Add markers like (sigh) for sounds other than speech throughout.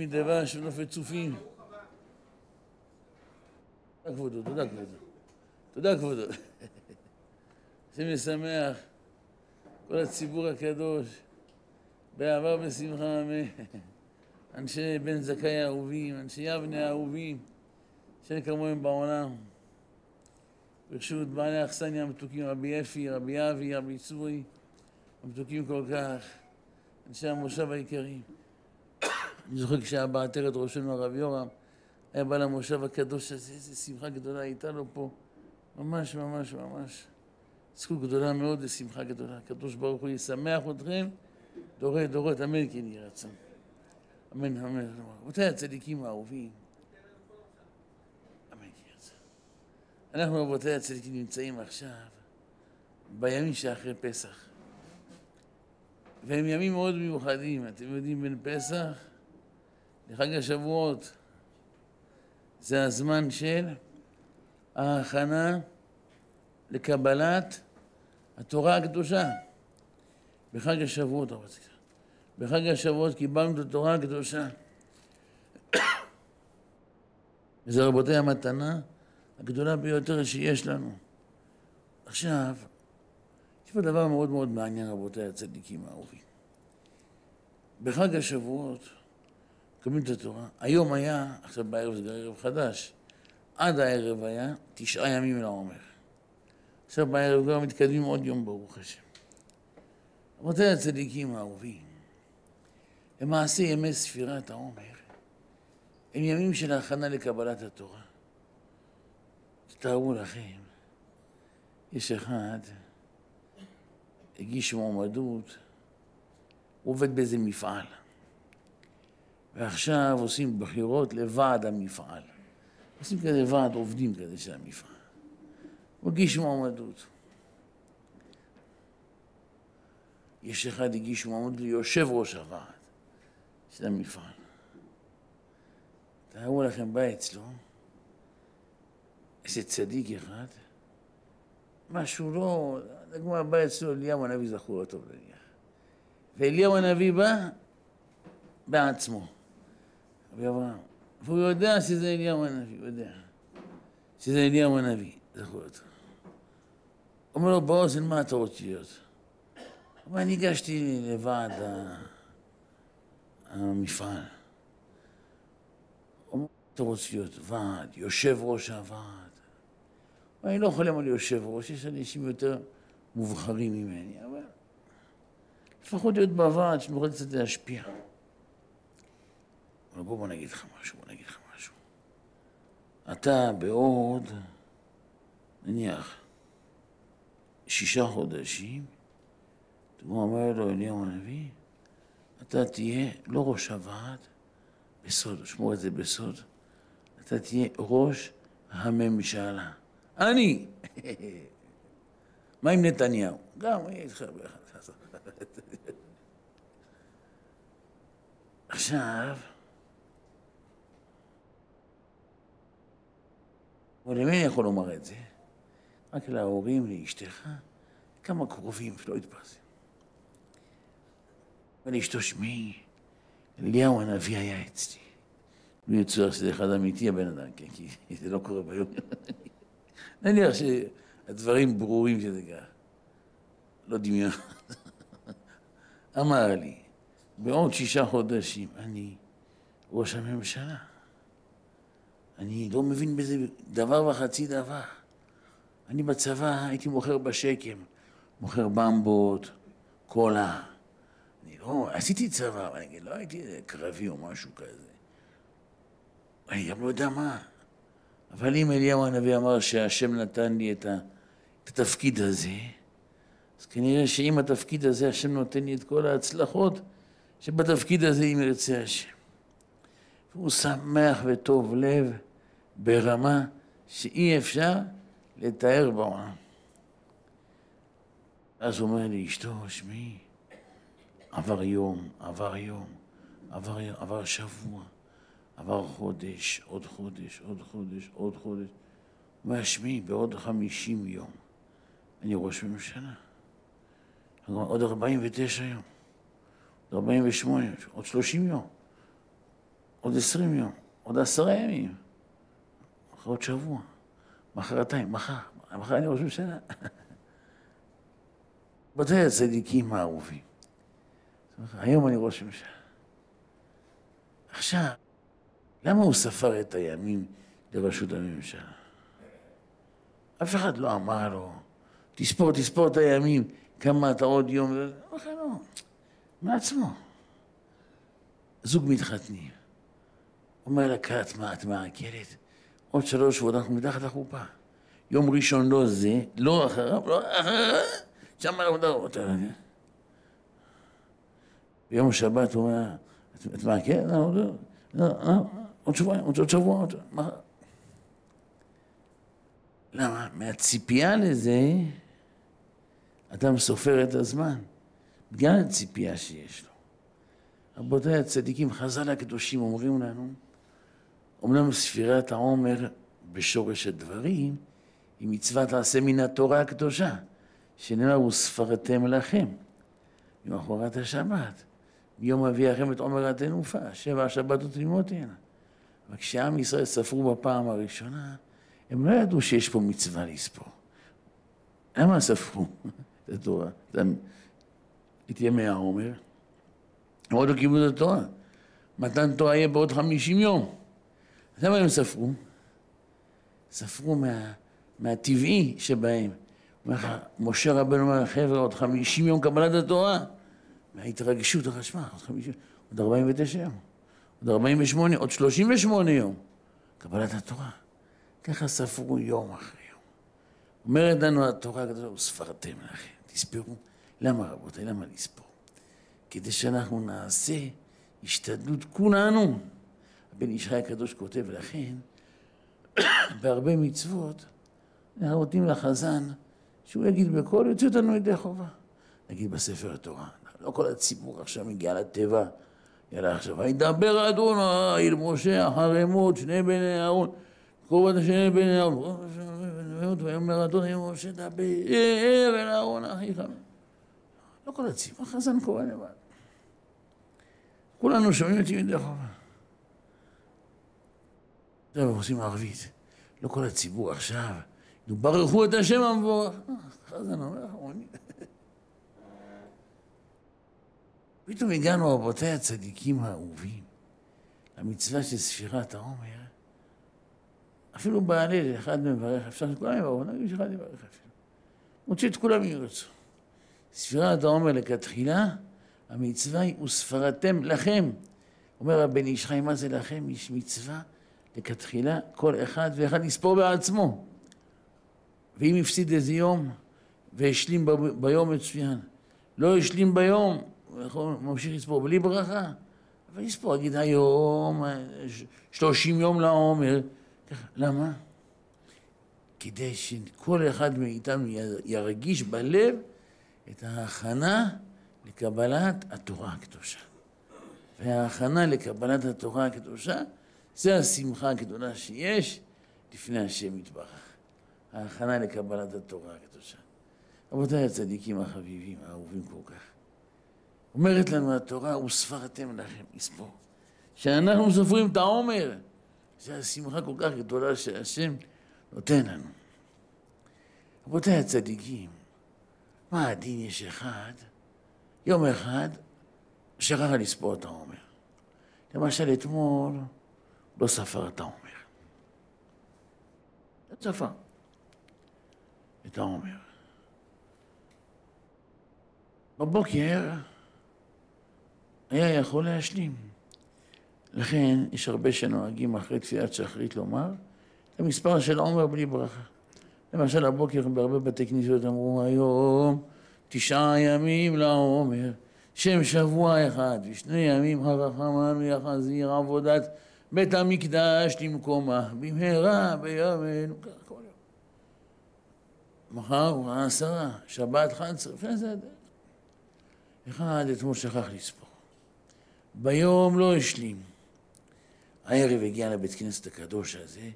מדבש ונופת צופים. תודה כבודו, תודה כבודו. תודה כבודו. (laughs) השם ישמח, כל הציבור הקדוש, באהבה ובשמחה. (laughs) אנשי בן זכאי האהובים, אנשי יבנה האהובים, שאין כמוהם בעולם. ברשות בעלי האכסניה המתוקים, רבי אפי, רבי אבי, רבי צורי, המתוקים כל כך, אנשי המושב היקרים. אני זוכר כשהיה בעטרת ראשנו הרב יורם, היה בא למושב הקדוש הזה, איזו שמחה גדולה הייתה לו פה. ממש, ממש, ממש. זכות גדולה מאוד ושמחה גדולה. הקדוש ברוך הוא ישמח אתכם, דורי דורות, אמן כן יהי רצון. אמן, אמן. רבותיי הצדיקים האהובים. אמן כן יהי רצון. אנחנו רבותיי הצדיקים נמצאים עכשיו בימים שאחרי פסח. והם ימים מאוד מיוחדים, אתם יודעים, בין פסח לחג השבועות. זה הזמן של ההכנה לקבלת התורה הקדושה. בחג השבועות, בחג השבועות קיבלנו את התורה הקדושה. (coughs) וזה רבותיי המתנה הגדולה ביותר שיש לנו. עכשיו, יש פה דבר מאוד מאוד מעניין, רבותיי הצדיקים האהובים. בחג השבועות מקבלים את התורה. היום היה, עכשיו בערב זה ערב חדש, עד הערב היה תשעה ימים לעומר. עכשיו בערב כבר מתקדמים עוד יום ברוך השם. רבותיי הצדיקים האהובים, למעשה ימי ספירת העומר הם ימים של הכנה לקבלת התורה. תתארו לכם, יש אחד, הגיש מועמדות, עובד באיזה מפעל. ועכשיו עושים בחירות לוועד המפעל. עושים כזה ועד עובדים כזה של המפעל. מגיש מועמדות. יש אחד הגיש מועמדות ליושב ראש הוועד של המפעל. תארו לכם, בא אצלו איזה צדיק אחד, משהו לא, כמו בא אצלו אליהו הנביא זכור הטוב נניח. ואליהו הנביא בא בעצמו. רבי אברהם. והוא יודע שזה אליהו הנביא, הוא יודע. שזה אליהו הנביא, זכור אותו. אומר לו, באוזן, מה אתה רוצה להיות? אבל אני הגשתי לוועד המפעל. אומר, אתה רוצה להיות ועד, יושב ראש הוועד. אני לא חולם על יושב ראש, יש אנשים יותר מובחרים ממני, אבל לפחות להיות בוועד, שנוכל קצת להשפיע. אבל בוא, בוא נגיד לך משהו, בוא נגיד לך משהו. אתה בעוד, נניח, שישה חודשים, הוא אומר לו אליהו הנביא, אתה תהיה לא ראש הוועד, בסוד, שמור את זה בסוד, אתה תהיה ראש הממשלה. אני! (laughs) מה עם נתניהו? גם, אני איתך ביחד. (laughs) עכשיו, אבל למי אני יכול לומר את זה? רק להורים, לאשתך, כמה קרובים שלא יתפרסם. ולאשתו שמי, אליהו הנביא היה אצלי. לא יצויר שזה אחד אמיתי הבן אדם, כן, כי (laughs) זה לא קורה ביום. נניח שהדברים ברורים שזה כך. לא דמיון. (laughs) אמר לי, בעוד שישה חודשים אני ראש הממשלה. אני לא מבין בזה דבר וחצי דבר. אני בצבא הייתי מוכר בשקם, מוכר במבות, קולה. אני לא, עשיתי צבא, אבל אני לא הייתי קרבי או משהו כזה. אני גם לא יודע מה. אבל אם אליהו הנביא אמר שהשם נתן לי את, התפקיד הזה, אז כנראה שעם התפקיד הזה השם נותן לי את כל ההצלחות שבתפקיד הזה אם ירצה השם. והוא שמח וטוב לב ברמה שאי אפשר לתאר בעולם. אז הוא אומר לאשתו, שמי, עבר יום, עבר יום, עבר, עבר שבוע, עבר חודש, עוד חודש, עוד חודש, עוד חודש. הוא אומר, שמי, בעוד חמישים יום אני ראש ממשלה. עוד ארבעים ותשע יום, עוד ארבעים ושמונה, עוד שלושים יום. עוד עשרים יום, עוד עשרה ימים, עוד שבוע, מחרתיים, מחר, מחר אני ראש ממשלה. בתי הצדיקים האהובים. היום אני ראש ממשלה. עכשיו, למה הוא ספר את הימים לראשות הממשלה? אף אחד לא אמר לו, תספור, תספור את הימים, כמה אתה עוד יום, לא, לא, מעצמו. זוג מתחתנים. אומר לכת, מה את מעקלת? עוד שלוש שבועות אנחנו מתחת לחופה. יום ראשון לא זה, לא אחריו, לא אחריו, שם אנחנו מדברים. ביום שבת הוא אומר, את מעקלת? לא, לא, לא, עוד שבועיים, עוד שבוע, עוד שבוע. למה? מהציפייה לזה, אדם סופר את הזמן, בגלל הציפייה שיש לו. רבותיי הצדיקים, חז"ל הקדושים אומרים לנו, אומנם ספירת העומר בשורש הדברים היא מצוות עשה מן התורה הקדושה, שנאמר וספרתם לכם, ממחרת השבת. ביום אביאכם את עומר התנופה, שבע השבתות תמימות הנה. אבל כשעם ישראל ספרו בפעם הראשונה, הם לא ידעו שיש פה מצווה לספור. למה ספרו את התורה, את ימי העומר? הם עוד לא קיבלו את התורה. מתן תורה יהיה בעוד חמישים יום. אז למה הם ספרו? ספרו מה, מהטבעי שבהם. אומר לך, משה רבנו אומר, חבר'ה, עוד חמישים יום קבלת התורה. מההתרגשות החשמה, עוד חמישים, עוד ארבעים ותשע יום. עוד ארבעים ושמונה, עוד שלושים ושמונה יום. קבלת התורה. ככה ספרו יום אחרי יום. אומרת לנו התורה הקדושה, וספרתם לכם, תספרו. למה רבותיי, למה לספור? כדי שאנחנו נעשה השתדלות כולנו. הבן ישחי הקדוש כותב לכן, בהרבה מצוות, אנחנו נותנים לחזן שהוא יגיד בקול, יוציא אותנו ידי חובה. נגיד בספר התורה, לא כל הציבור עכשיו מגיע לטבע, יאללה עכשיו, וידבר אדוני אל משה אחרי מות שני בני אהרון קרובת השני בין אהרון. ויאמר אדוני משה דבר אל אהרון אחיך. לא כל הציבור, החזן קורא לבד. כולנו שומעים את ימי חובה. עכשיו עושים ערבית. לא כל הציבור עכשיו. ברכו את השם המבורך. חזן אומר. פתאום הגענו, רבותיי הצדיקים האהובים, למצווה של ספירת העומר, אפילו בהלל, אחד מברך, אפשר שכולם יברכו, נגיד שאחד יברך אפילו. מוציא את כולם מירצו. ספירת העומר לכתחילה, המצווה היא וספרתם לכם. אומר הבן איש מה זה לכם? יש מצווה לכתחילה, כל אחד ואחד יספור בעצמו. ואם הפסיד איזה יום והשלים ביום מצוין, לא השלים ביום, הוא ממשיך לספור בלי ברכה, אבל יספור, יגיד היום, שלושים יום לעומר, למה? כדי שכל אחד מאיתנו ירגיש בלב את ההכנה לקבלת התורה הקדושה. וההכנה לקבלת התורה הקדושה זה השמחה הגדולה שיש לפני השם יתברך. ההכנה לקבלת התורה הקדושה. רבותיי הצדיקים החביבים, האהובים כל כך. אומרת לנו התורה, וספרתם לכם לספור. שאנחנו סופרים את העומר. זו השמחה כל כך גדולה שהשם נותן לנו. רבותיי הצדיקים, מה הדין יש אחד, יום אחד שכח לספור את העומר. למשל אתמול לא ספר את העומר. לא ספר את העומר. בבוקר היה יכול להשלים. לכן יש הרבה שנוהגים אחרי תפילת שחרית לומר את המספר של עומר בלי ברכה. למשל הבוקר בהרבה בתי כניסות אמרו היום תשעה ימים לעומר, שם שבוע אחד ושני ימים הרחמנו יחזיר עבודת בית המקדש למקומה במהרה בימינו ככה כל יום. מחר העשרה, שבת חד עשרה, לפני זה הדרך. אחד אתמול שכח לספור. ביום לא השלים. הערב הגיע לבית כנסת הקדוש הזה,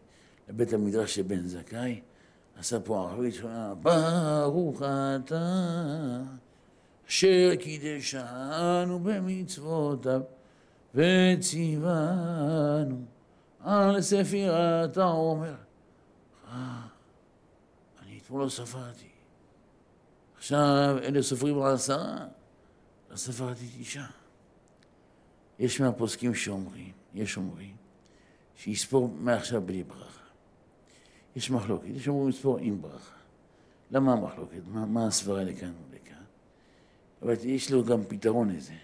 לבית המדרש של בן זכאי, עשה פה ערבית, שונה, ברוך אתה, אשר קידשנו במצוותיו, וציוונו על ספירת העומר. אה, אני אתמול לא ספרתי. עכשיו אלה סופרים על עשרה, לא ספרתי תשעה. יש מהפוסקים שאומרים, יש אומרים, שיספור מעכשיו בלי ברכה. יש מחלוקת, יש אומרים לספור עם ברכה. למה המחלוקת? מה, מה הסברה לכאן ולכאן? אבל יש לו גם פתרון לזה.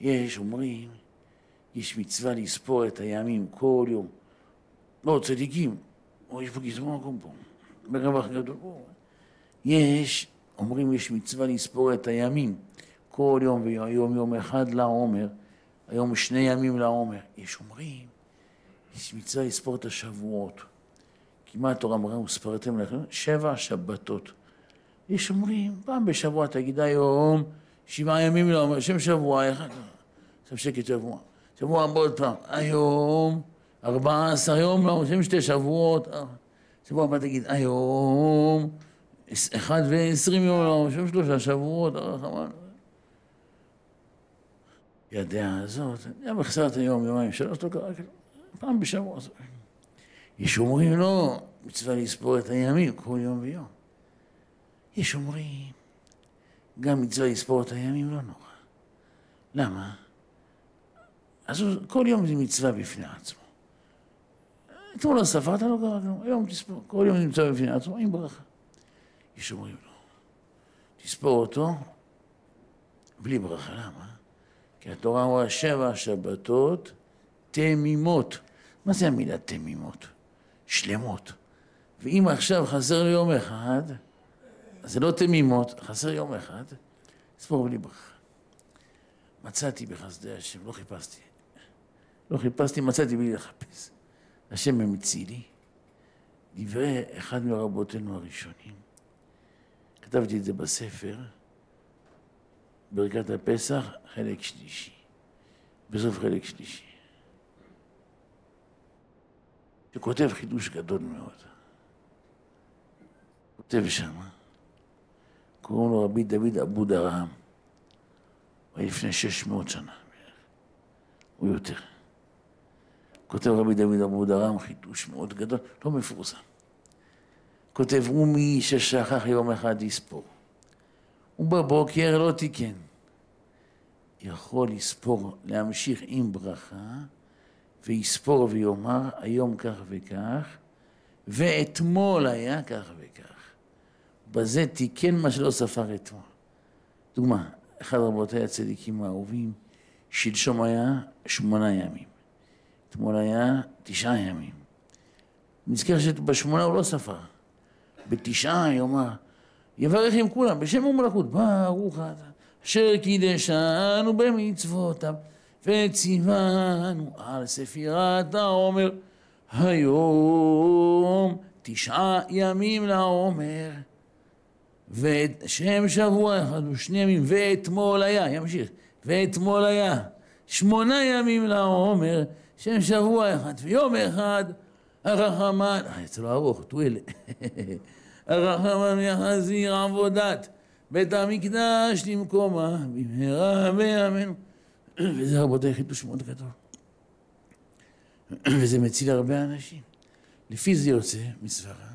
יש, אומרים, יש מצווה לספור את הימים כל יום. לא, צדיקים, או יש פה גזמון מקום פה, ברווח גדול. יש, אומרים, יש מצווה לספור את הימים כל יום ויום, יום אחד לעומר, היום שני ימים לעומר. יש אומרים, יש מצווה לספור את השבועות. כי מה התורה אמרה, וספרתם לכם? שבע שבתות. יש אומרים, פעם בשבוע תגיד היום, שבעה ימים לעומר, שם שבוע אחד. עכשיו שקט שבוע. שבוע הבא עוד פעם, היום, ארבע עשר יום לעומר, שם שתי שבועות. שבוע הבא תגיד, היום, אחד ועשרים יום לעומר, שם שלושה שבועות, הרחמן. ידעה הזאת, היה מחסרת היום, יומיים, שלוש, לא קרה כלום. פעם בשבוע. יש אומרים לא, מצווה לספור את הימים כל יום ויום. יש אומרים, גם מצווה לספור את הימים לא נורא. למה? אז כל יום זה מצווה בפני עצמו. אתמול לא ספרת, לא קרה כלום, היום תספור, כל יום זה מצווה בפני עצמו, עם ברכה. יש אומרים לא, תספור אותו בלי ברכה, למה? כי התורה אמרה שבע שבתות תמימות. מה זה המילה תמימות? שלמות. ואם עכשיו חסר לי יום אחד, אז זה לא תמימות, חסר יום אחד, ספור בלי ברכה. מצאתי בחסדי השם, לא חיפשתי. לא חיפשתי, מצאתי בלי לחפש. השם ממציא לי. דברי אחד מרבותינו הראשונים. כתבתי את זה בספר, ברכת הפסח, חלק שלישי. בסוף חלק שלישי. שכותב חידוש גדול מאוד. כותב שם, קוראים לו רבי דוד אבו דרהם. הוא היה לפני שש מאות שנה בערך, או יותר. כותב רבי דוד אבו דרהם חידוש מאוד גדול, לא מפורסם. כותב, ומי ששכח יום אחד לספור, ובבוקר לא תיקן, יכול לספור, להמשיך עם ברכה, ויספור ויאמר, היום כך וכך, ואתמול היה כך וכך. בזה תיקן מה שלא ספר אתמול. דוגמה, אחד רבותיי הצדיקים האהובים, שלשום היה שמונה ימים. אתמול היה תשעה ימים. נזכר שבשמונה הוא לא ספר. בתשעה יאמר, יברך עם כולם, בשם ומלכות, ברוך אתה, אשר קידשנו במצוותיו. וציוונו על ספירת העומר היום תשעה ימים לעומר ושם שבוע אחד ושני ימים ואתמול היה, ימשיך, ואתמול היה שמונה ימים לעומר שם שבוע אחד ויום אחד הרחמן, אה, אצלו ארוך, טוויל, הרחמן יחזיר עבודת בית המקדש למקומה במהרה בימינו וזה רבותיי חידוש מאוד גדול. וזה מציל הרבה אנשים. לפי זה יוצא מסברה,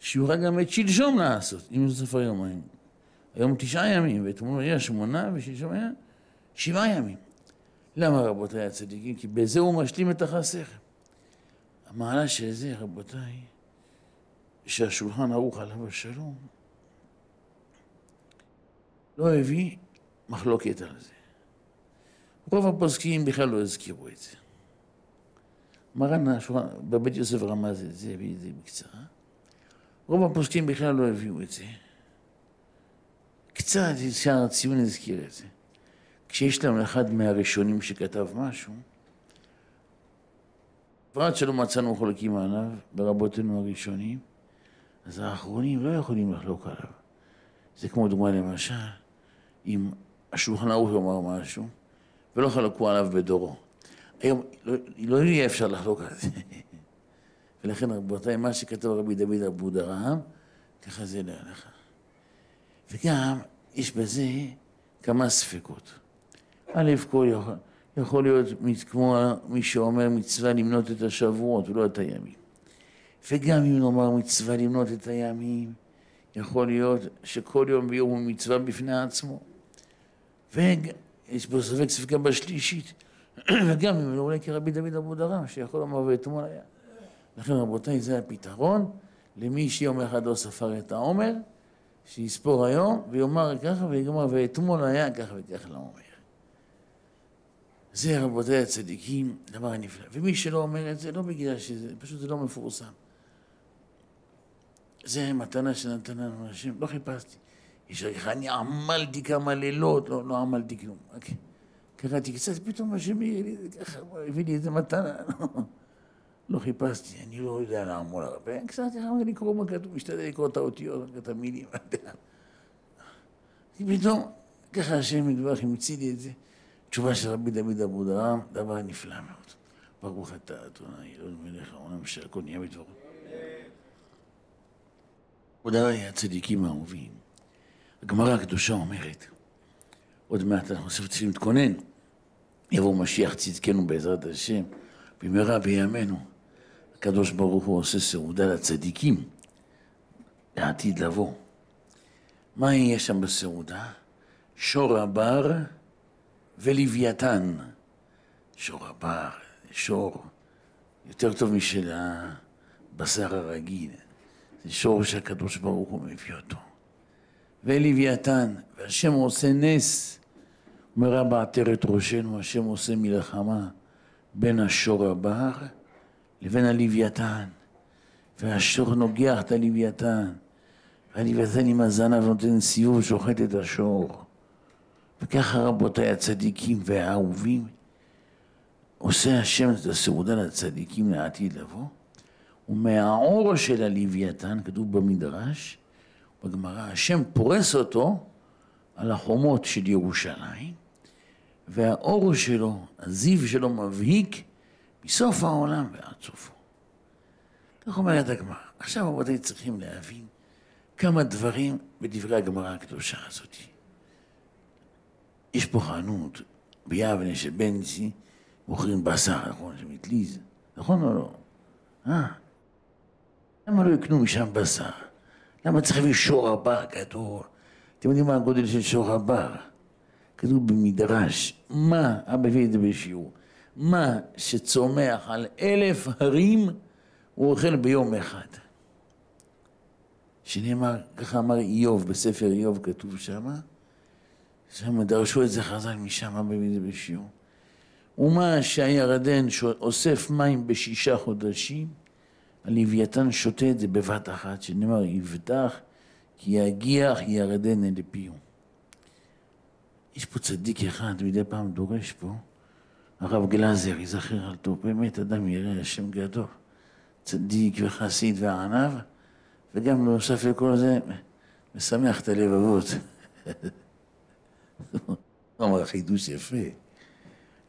שיוכל גם את שלשום לעשות, אם זה ספר יומיים. היום תשעה ימים, ואתמול היה שמונה, ושלשום היה שבעה ימים. למה רבותיי הצדיקים? כי בזה הוא משלים את החסר. המעלה של זה, רבותיי, שהשולחן ערוך עליו השלום, לא הביא מחלוקת על זה. רוב הפוסקים בכלל לא הזכירו את זה. מרן בבית יוסף רמז את זה, הביא את זה בקצרה. רוב הפוסקים בכלל לא הביאו את זה. קצת שער הציון הזכיר את זה. כשיש לנו אחד מהראשונים שכתב משהו, פרט שלא מצאנו חולקים עליו ברבותינו הראשונים, אז האחרונים לא יכולים לחלוק עליו. זה כמו דוגמה למשל, אם השולחן ערוך יאמר משהו, ולא חלקו עליו בדורו. היום לא, לא יהיה אפשר לחלוק על זה. (laughs) ולכן רבותיי, מה שכתב רבי דוד אבו דרם, ככה זה להלכה. וגם יש בזה כמה ספקות. א' כל יכול להיות כמו מי שאומר מצווה למנות את השבועות ולא את הימים. וגם אם נאמר מצווה למנות את הימים, יכול להיות שכל יום ויום הוא מצווה בפני עצמו. ויש פה ספק ספקה בשלישית, (clears throat) וגם אם לא אולי כרבי דוד אבו דרם, שיכול לומר ואתמול היה. לכן רבותיי, זה הפתרון למי שיום אחד לא ספר את העומר, שיספור היום ויאמר ככה ויגמר ואתמול היה ככה וככה לעומר. זה רבותיי הצדיקים, דבר נפלא. ומי שלא אומר את זה, לא בגלל שזה, פשוט זה לא מפורסם. זה מתנה שנתן לנו השם, לא חיפשתי. יש לך, אני עמלתי כמה לילות, לא, לא עמלתי כלום. אוקיי. קראתי קצת, פתאום השם ככה, הביא לי איזה מתנה. (laughs) לא חיפשתי, אני לא יודע לעמול הרבה. קצת אמרתי לקרוא מה כתוב, משתדל לקרוא את האותיות, את המילים, פתאום, ככה השם יתברך המציא לי את זה. תשובה של רבי דוד אבו דרם, דבר נפלא מאוד. ברוך אתה, אדוני, אלוהים מלך העולם שהכל נהיה בדברו. רבותיי הצדיקים האהובים, הגמרא הקדושה אומרת, עוד מעט אנחנו סוף צריכים להתכונן, יבוא משיח צדקנו בעזרת השם, במהרה בימינו. הקדוש ברוך הוא עושה סעודה לצדיקים לעתיד לבוא. מה יהיה שם בסעודה? שור הבר ולוויתן. שור הבר, שור יותר טוב משל הבשר הרגיל. זה שור שהקדוש ברוך הוא מביא אותו. ולוויתן, והשם עושה נס, אומר רבה עטרת ראשנו, השם עושה מלחמה בין השור הבר לבין הלוויתן, והשור נוגח את הלוויתן, והלוויתן עם הזנב נותן סיבוב שוחט את השור. וככה רבותיי הצדיקים והאהובים, עושה השם את הסעודה לצדיקים לעתיד לבוא, ומהעור של הלוויתן, כתוב במדרש, בגמרא, השם פורס אותו על החומות של ירושלים, והאור שלו, הזיו שלו מבהיק מסוף העולם ועד סופו. כך אומרת הגמרא. עכשיו רבותיי צריכים להבין כמה דברים בדברי הגמרא הקדושה הזאת. יש פה חנות ביבנה של בנצי, מוכרים בשר, נכון? של מטליז, נכון או לא? אה? למה לא יקנו משם בשר? למה צריך להביא שור הבר גדול? אתם יודעים מה הגודל של שור הבר? כתוב במדרש, מה, אבא הביא את זה בשיעור, מה שצומח על אלף הרים, הוא אוכל ביום אחד. שנאמר, ככה אמר איוב, בספר איוב כתוב שמה, שם דרשו את זה חזק משם, אבא זה בשיעור. ומה שהירדן אוסף מים בשישה חודשים, הלוויתן שותה את זה בבת אחת, שנאמר, יבטח כי יגיח ירדן אל פיו. יש פה צדיק אחד, מדי פעם דורש פה, הרב גלזר, ייזכר על טוב, באמת אדם ירא השם גדול, צדיק וחסיד וענב, וגם נוסף לכל זה, משמח את הלבבות. (laughs) הוא אמר חידוש יפה.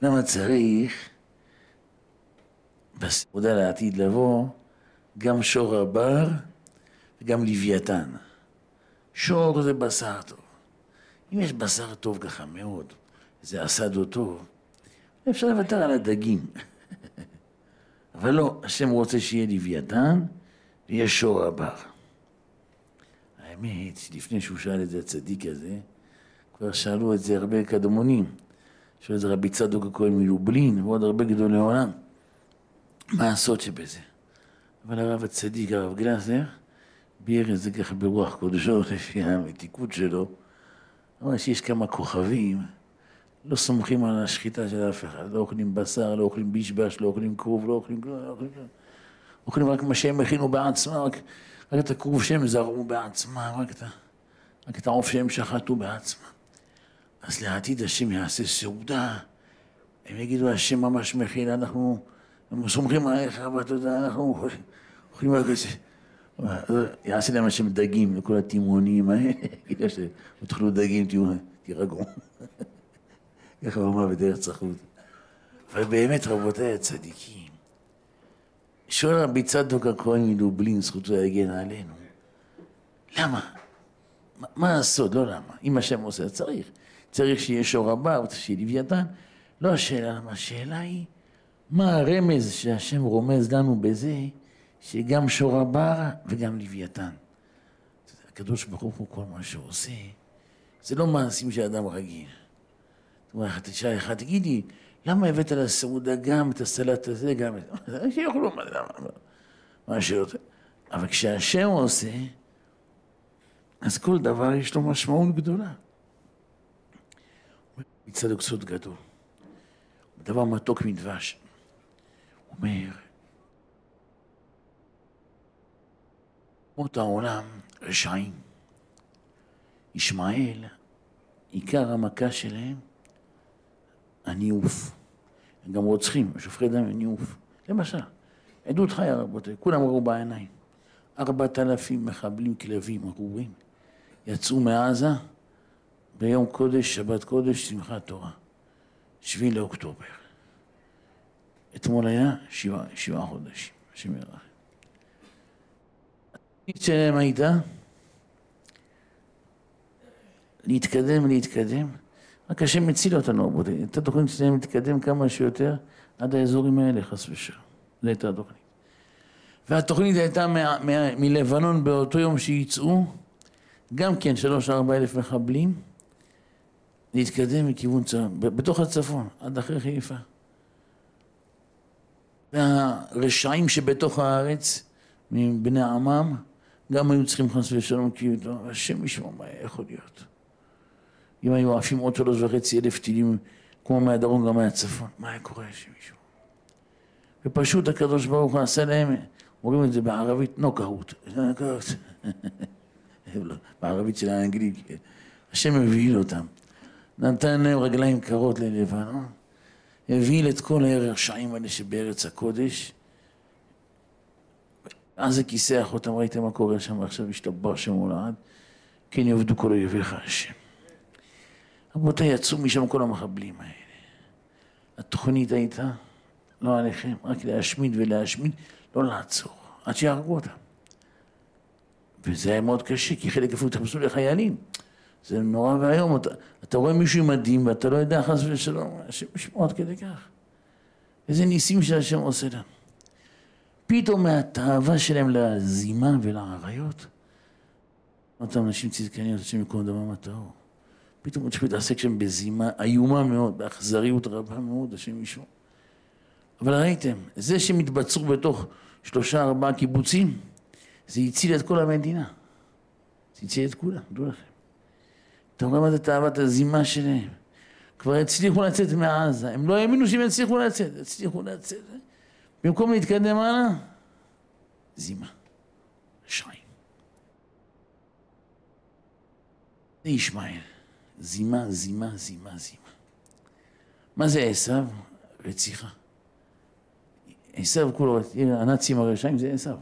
למה צריך בסעודה לעתיד לבוא גם שור הבר וגם לוויתן. שור זה בשר טוב. אם יש בשר טוב ככה מאוד, זה אסדו טוב, אפשר לוותר על הדגים. (laughs) אבל לא, השם רוצה שיהיה לוויתן ויהיה שור הבר. האמת, לפני שהוא שאל את זה הצדיק הזה, כבר שאלו את זה הרבה קדמונים. שאלו את זה רבי צדוק הכהן מלובלין ועוד הרבה גדולי עולם. מה הסוד שבזה? אבל הרב הצדיק, הרב גלזר, ביאר את זה ככה ברוח קודשו, (laughs) לפי המתיקות שלו. אמר שיש כמה כוכבים, לא סומכים על השחיטה של אף אחד, לא אוכלים בשר, לא אוכלים בישבש, לא אוכלים כרוב, לא אוכלים כלום, לא אוכלים כלום. אוכלים רק מה שהם הכינו בעצמם, רק, רק את הכרוב שהם זרעו בעצמם, רק את, רק את העוף שהם שחטו בעצמם. אז לעתיד השם יעשה סעודה, הם יגידו, השם ממש מכיל, אנחנו סומכים עליך, ואתה יודע, אנחנו אוכלים רק את זה. יעשה להם השם דגים לכל התימונים האלה, (laughs) כדי שתאכלו דגים, תירגעו. (laughs) ככה הוא אמר בדרך צחות. אבל באמת, רבותיי הצדיקים, שואל רבי צדוק הכהן מלובלין, זכותו יגן עלינו, למה? מה הסוד? לא למה. אם השם עושה, צריך. צריך שיהיה שור הבא, שיהיה לוויתן. לא השאלה, השאלה היא, מה הרמז שהשם רומז לנו בזה, שגם שור הבר וגם לוויתן. הקדוש ברוך הוא, כל מה שהוא עושה, זה לא מעשים של אדם רגיל. זאת אומרת, תשאל אחד, תגידי, למה הבאת לסעודה גם את הסלט הזה, גם את... זה? שיאכלו, מה, למה? מה שיותר. אבל כשהשם עושה, אז כל דבר יש לו משמעות גדולה. מצדוק סוד גדול. דבר מתוק מדבש. הוא אומר, אומות העולם רשעים. ישמעאל, עיקר המכה שלהם, הניאוף. הם גם רוצחים, שופכי דם וניאוף. למשל, עדות חיה רבותיי, כולם ראו בעיניים. ארבעת אלפים מחבלים כלבים ארורים יצאו מעזה ביום קודש, שבת קודש, שמחת תורה. שביעי לאוקטובר. אתמול היה שבעה, שבעה חודשים, השם ירחם. התפקיד שלהם הייתה להתקדם ולהתקדם, רק השם מציל אותנו, רבותיי. את התוכנית שלהם להתקדם כמה שיותר עד האזורים האלה, חס ושלום. זו הייתה התוכנית. והתוכנית הייתה מלבנון באותו יום שיצאו, גם כן שלוש ארבע אלף מחבלים, להתקדם מכיוון צפון, בתוך הצפון, עד אחרי חיפה. והרשעים שבתוך הארץ, מבני עמם, גם היו צריכים חס ושלום, כי השם ישמע מה יכול להיות. אם היו עפים עוד שלוש וחצי אלף טילים, כמו מהדרום גם מהצפון, מה היה קורה השם ישמע? ופשוט הקדוש ברוך הוא עשה להם, אומרים את זה בערבית, נוקאוט. (laughs) בערבית של האנגלית, השם הבהיל אותם. נתן להם רגליים קרות ללבנון, הבהיל את כל הרשעים האלה שבארץ הקודש. אז זה כיסח אותם, ראיתם מה קורה שם, ועכשיו השתבר שם מולעד, כן יעבדו כל אויביך השם. רבותיי, יצאו משם כל המחבלים האלה. התוכנית הייתה, לא עליכם, רק להשמיד ולהשמיד, לא לעצור, עד שיהרגו אותם. וזה היה מאוד קשה, כי חלק אפילו תחפשו לחיילים. זה נורא ואיום, אתה, אתה רואה מישהו מדהים ואתה לא יודע חס ושלום, השם ישמור עד כדי כך. איזה ניסים שהשם עושה לנו. פתאום מהתאווה שלהם לזימה ולעריות, אותם נשים צדקניות, השם יקום דמם הטהור. פתאום צריך להתעסק שם בזימה איומה מאוד, באכזריות רבה מאוד, השם ישמור. אבל ראיתם, זה שהם התבצרו בתוך שלושה ארבעה קיבוצים, זה הציל את כל המדינה. זה הציל את כולם, דעו לכם. אתה רואה מה זה תאוות הזימה שלהם. כבר הצליחו לצאת מעזה, הם לא האמינו שהם יצליחו לצאת, הצליחו לצאת. במקום להתקדם הלאה, זימה, שיים. זה ישמעאל, זימה, זימה, זימה, זימה. מה זה עשיו? רציחה. עשיו כולו, הנאצים הרשעים זה עשיו.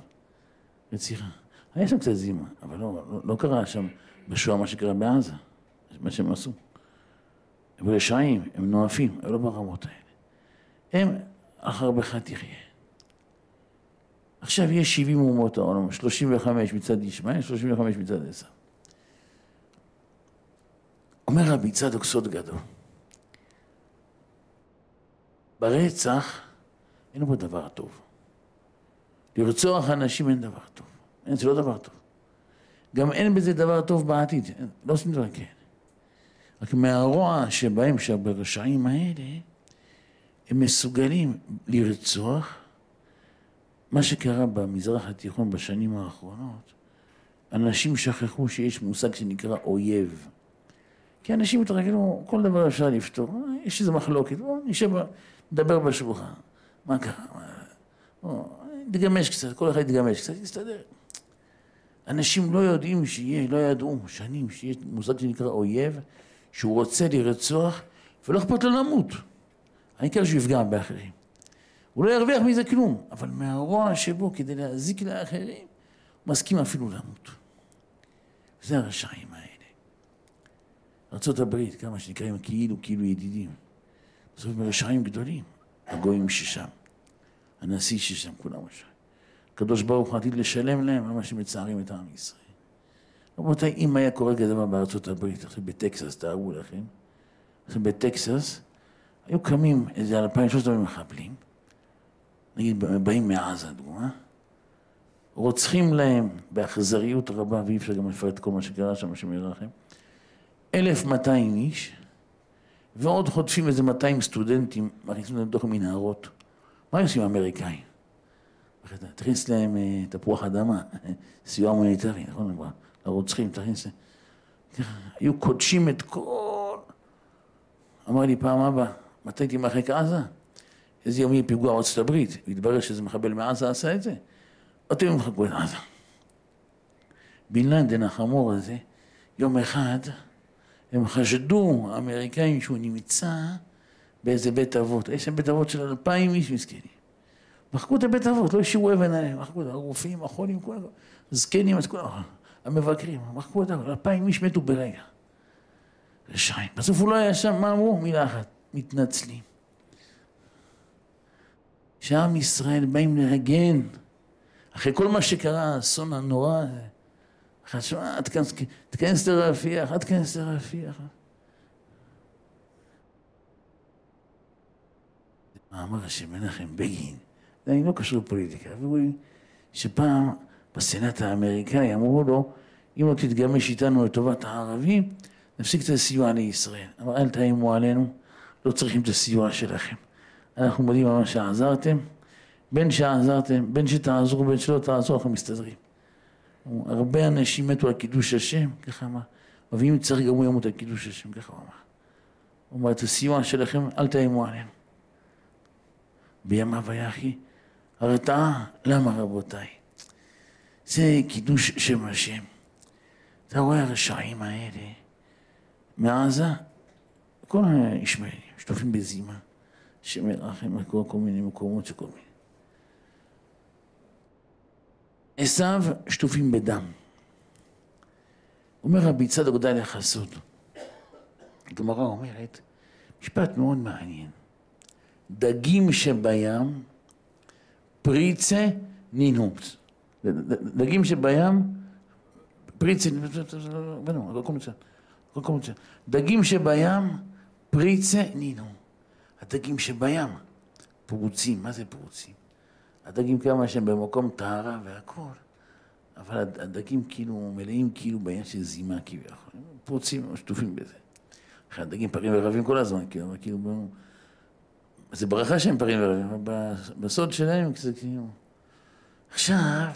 רציחה. היה שם קצת זימה, אבל לא, לא, לא קרה שם בשואה מה שקרה בעזה. מה שהם עשו. הם רשעים, הם נואפים, הם לא ברמות האלה. הם, אחר בך תחיה. עכשיו יש 70 אומות העולם, 35 מצד ישמעאל, 35 מצד עשר. אומר רבי צדוק סוד גדול. ברצח אין בו דבר טוב. לרצוח אנשים אין דבר טוב. אין, זה לא דבר טוב. גם אין בזה דבר טוב בעתיד, לא עושים דבר כן. רק מהרוע שבהם, שברשעים האלה, הם מסוגלים לרצוח. מה שקרה במזרח התיכון בשנים האחרונות, אנשים שכחו שיש מושג שנקרא אויב. כי אנשים התרגלו, כל דבר אפשר לפתור, יש איזו מחלוקת, בואו נשב, נדבר בשולחן. מה קרה? בואו, נתגמש קצת, כל אחד יתגמש קצת, יסתדר. אנשים לא יודעים שיהיה, לא ידעו שנים שיש מושג שנקרא אויב, שהוא רוצה לרצוח ולא אכפת לו למות. העיקר שהוא יפגע באחרים. הוא לא ירוויח מזה כלום, אבל מהרוע שבו כדי להזיק לאחרים, הוא מסכים אפילו למות. זה הרשעים האלה. ארה"ב, כמה שנקראים כאילו, כאילו ידידים. בסוף הם רשעים גדולים, הגויים ששם, הנשיא ששם, כולם רשעים. הקדוש ברוך הוא עתיד לשלם להם על מה שמצערים את עם ישראל. רבותיי, אם היה קורה כזה דבר בארצות הברית, עכשיו בטקסס, תארו לכם, עכשיו בטקסס, היו קמים איזה אלפיים, שלושת אלפים מחבלים, נגיד באים מעזה, דוגמה, רוצחים להם באכזריות רבה, ואי אפשר גם לפרט כל מה שקרה שם, השם ירחם, אלף מאתיים איש, ועוד חוטפים איזה מאתיים סטודנטים, מכניסים להם לתוך מנהרות. מה עושים האמריקאים? תכניס להם אה, תפוח אדמה, (laughs) סיוע הומניטרי, נכון? לרוצחים, תכניס. היו קודשים את כל... אמר לי פעם אבא, מתי תימחק עזה? איזה יום יהיה פיגוע ארצות הברית, והתברר שזה מחבל מעזה עשה את זה. אתם ימחקו את עזה. בן לאדן החמור הזה, יום אחד הם חשדו, האמריקאים, שהוא נמצא באיזה בית אבות. יש שם בית אבות של אלפיים איש מסכנים. מחקו את הבית אבות, לא השאירו אבן עליהם, מחקו את הרופאים, החולים, כל הזקנים, המבקרים, מחקו הכל, אלפיים איש מתו ברגע. רשעים. בסוף הוא לא היה שם, מה אמרו? מילה אחת, מתנצלים. שעם ישראל באים לרגן, אחרי כל מה שקרה, האסון הנורא הזה. חשבו, אה, תכנס לרפיח, אל תכנס לרפיח. מאמר של מנחם בגין, זה לא קשור לפוליטיקה, ורואים שפעם בסנאט האמריקאי אמרו לו, אם לא תתגמש איתנו לטובת הערבים, נפסיק את הסיוע לישראל. אבל אל תאיימו עלינו, לא צריכים את הסיוע שלכם. אנחנו מודים מה שעזרתם, בין שעזרתם, בין שתעזרו, בין שלא תעזרו, אנחנו מסתדרים. הרבה אנשים מתו על קידוש השם, ככה אמר, ואם צריך גם הוא ימות על קידוש השם, ככה הוא אמר. הוא אמר, את הסיוע שלכם, אל תאיימו עלינו. בימיו היה הכי הרתעה. למה רבותיי? זה קידוש שם השם. אתה רואה הרשעים האלה מעזה, כל הישמעאלים, שטופים בזימה, שמרחם על כל מיני מקומות של כל מיני. עשיו שטופים בדם. אומר רבי צדוק די לחסות. הגמרא אומרת, משפט מאוד מעניין. דגים שבים, פריצה נינוץ. דגים שבים, פריצה, דגים שבים, פריצה נינו. הדגים שבים, פרוצים, מה זה פרוצים? הדגים כמה שהם במקום טהרה והכול, אבל הדגים כאילו מלאים כאילו בעניין של זימה כביכול, פרוצים, שטופים בזה. הדגים פרים ורבים כל הזמן, כאילו, אבל כאילו, זה ברכה שהם פרים ורבים, אבל בסוד שלהם זה כאילו... עכשיו,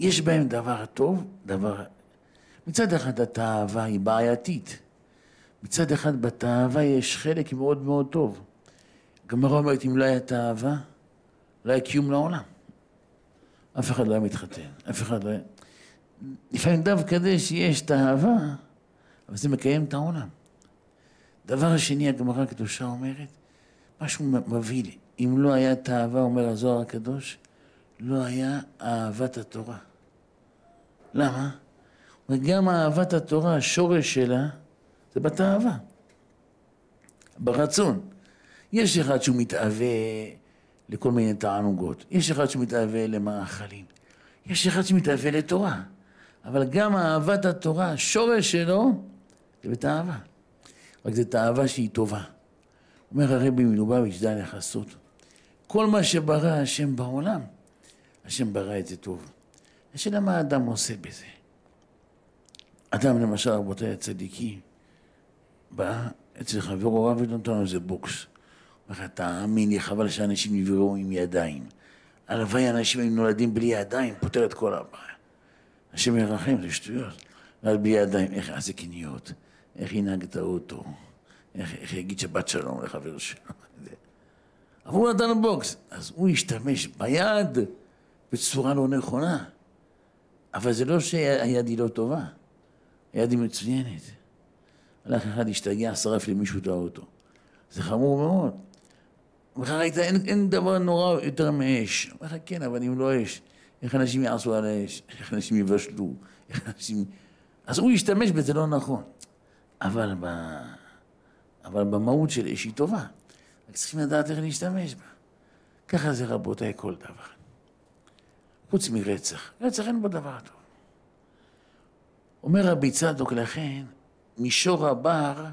יש בהם דבר טוב, דבר... מצד אחד התאווה היא בעייתית, מצד אחד בתאווה יש חלק מאוד מאוד טוב. גמרא אומרת, אם לא היה תאווה, לא היה קיום לעולם. אף אחד לא היה מתחתן, אף אחד לא היה... לפעמים דווקא זה שיש תאווה, אבל זה מקיים את העולם. דבר השני, הגמרא הקדושה אומרת, משהו מבהיל. אם לא היה תאווה, אומר הזוהר הקדוש, לא היה אהבת התורה. למה? וגם אהבת התורה, השורש שלה, זה בתאווה, ברצון. יש אחד שהוא מתאווה לכל מיני תענוגות, יש אחד שמתאווה למאכלים, יש אחד שמתאווה לתורה, אבל גם אהבת התורה, השורש שלו, זה בתאווה. רק זו תאווה שהיא טובה. אומר הרבי מלובביץ', לך סוד, כל מה שברא השם בעולם, השם ברא את זה טוב. השאלה מה האדם עושה בזה. אדם למשל, רבותיי הצדיקים, בא אצל חברו רב ונותן לו איזה בוקס. אומר לך, תאמין לי, חבל שאנשים נבראו עם ידיים. הלוואי אנשים היו נולדים בלי ידיים, פותר את כל הבעיה. השם ירחם, זה שטויות. נולד בלי ידיים, איך יעשה קניות, איך ינהג האוטו, איך, איך יגיד שבת שלום לחבר שלו. אבל הוא נתן בוקס, אז הוא השתמש ביד בצורה לא נכונה. אבל זה לא שהיד היא לא טובה, היד היא מצוינת. הלך אחד להשתגע, שרף למישהו את האוטו. זה חמור מאוד. אומר לך, ראית, אין, אין דבר נורא יותר מאש. אומר לך, כן, אבל אם לא אש, איך אנשים יעשו על האש? איך אנשים יבשלו? איך אנשים... אז הוא ישתמש בזה לא נכון. אבל, ב... אבל במהות של אש היא טובה. רק צריכים לדעת איך להשתמש בה. ככה זה רבותיי כל דבר. חוץ מרצח. רצח אין בו דבר טוב. אומר רבי צדוק לכן, מישור הבר,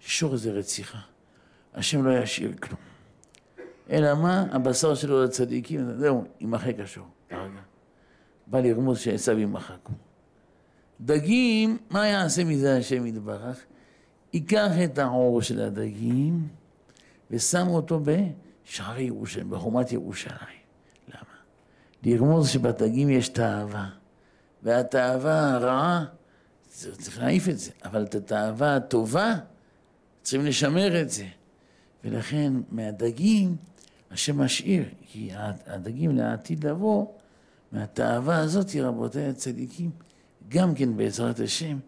שור זה רציחה. השם לא ישאיר כלום. אלא מה? הבשר שלו לצדיקים, זהו, יימחק השור. בא לרמוז שעשיו יימחקו. דגים, מה יעשה מזה השם יתברך? ייקח את העור של הדגים ושם אותו בשערי ירושלים, בחומת ירושלים. לרמוז שבדגים יש תאווה, והתאווה הרעה, צריך להעיף את זה, אבל את התאווה הטובה, צריכים לשמר את זה. ולכן מהדגים השם משאיר, כי הדגים לעתיד לבוא, מהתאווה הזאת, רבותיי הצדיקים, גם כן בעזרת השם,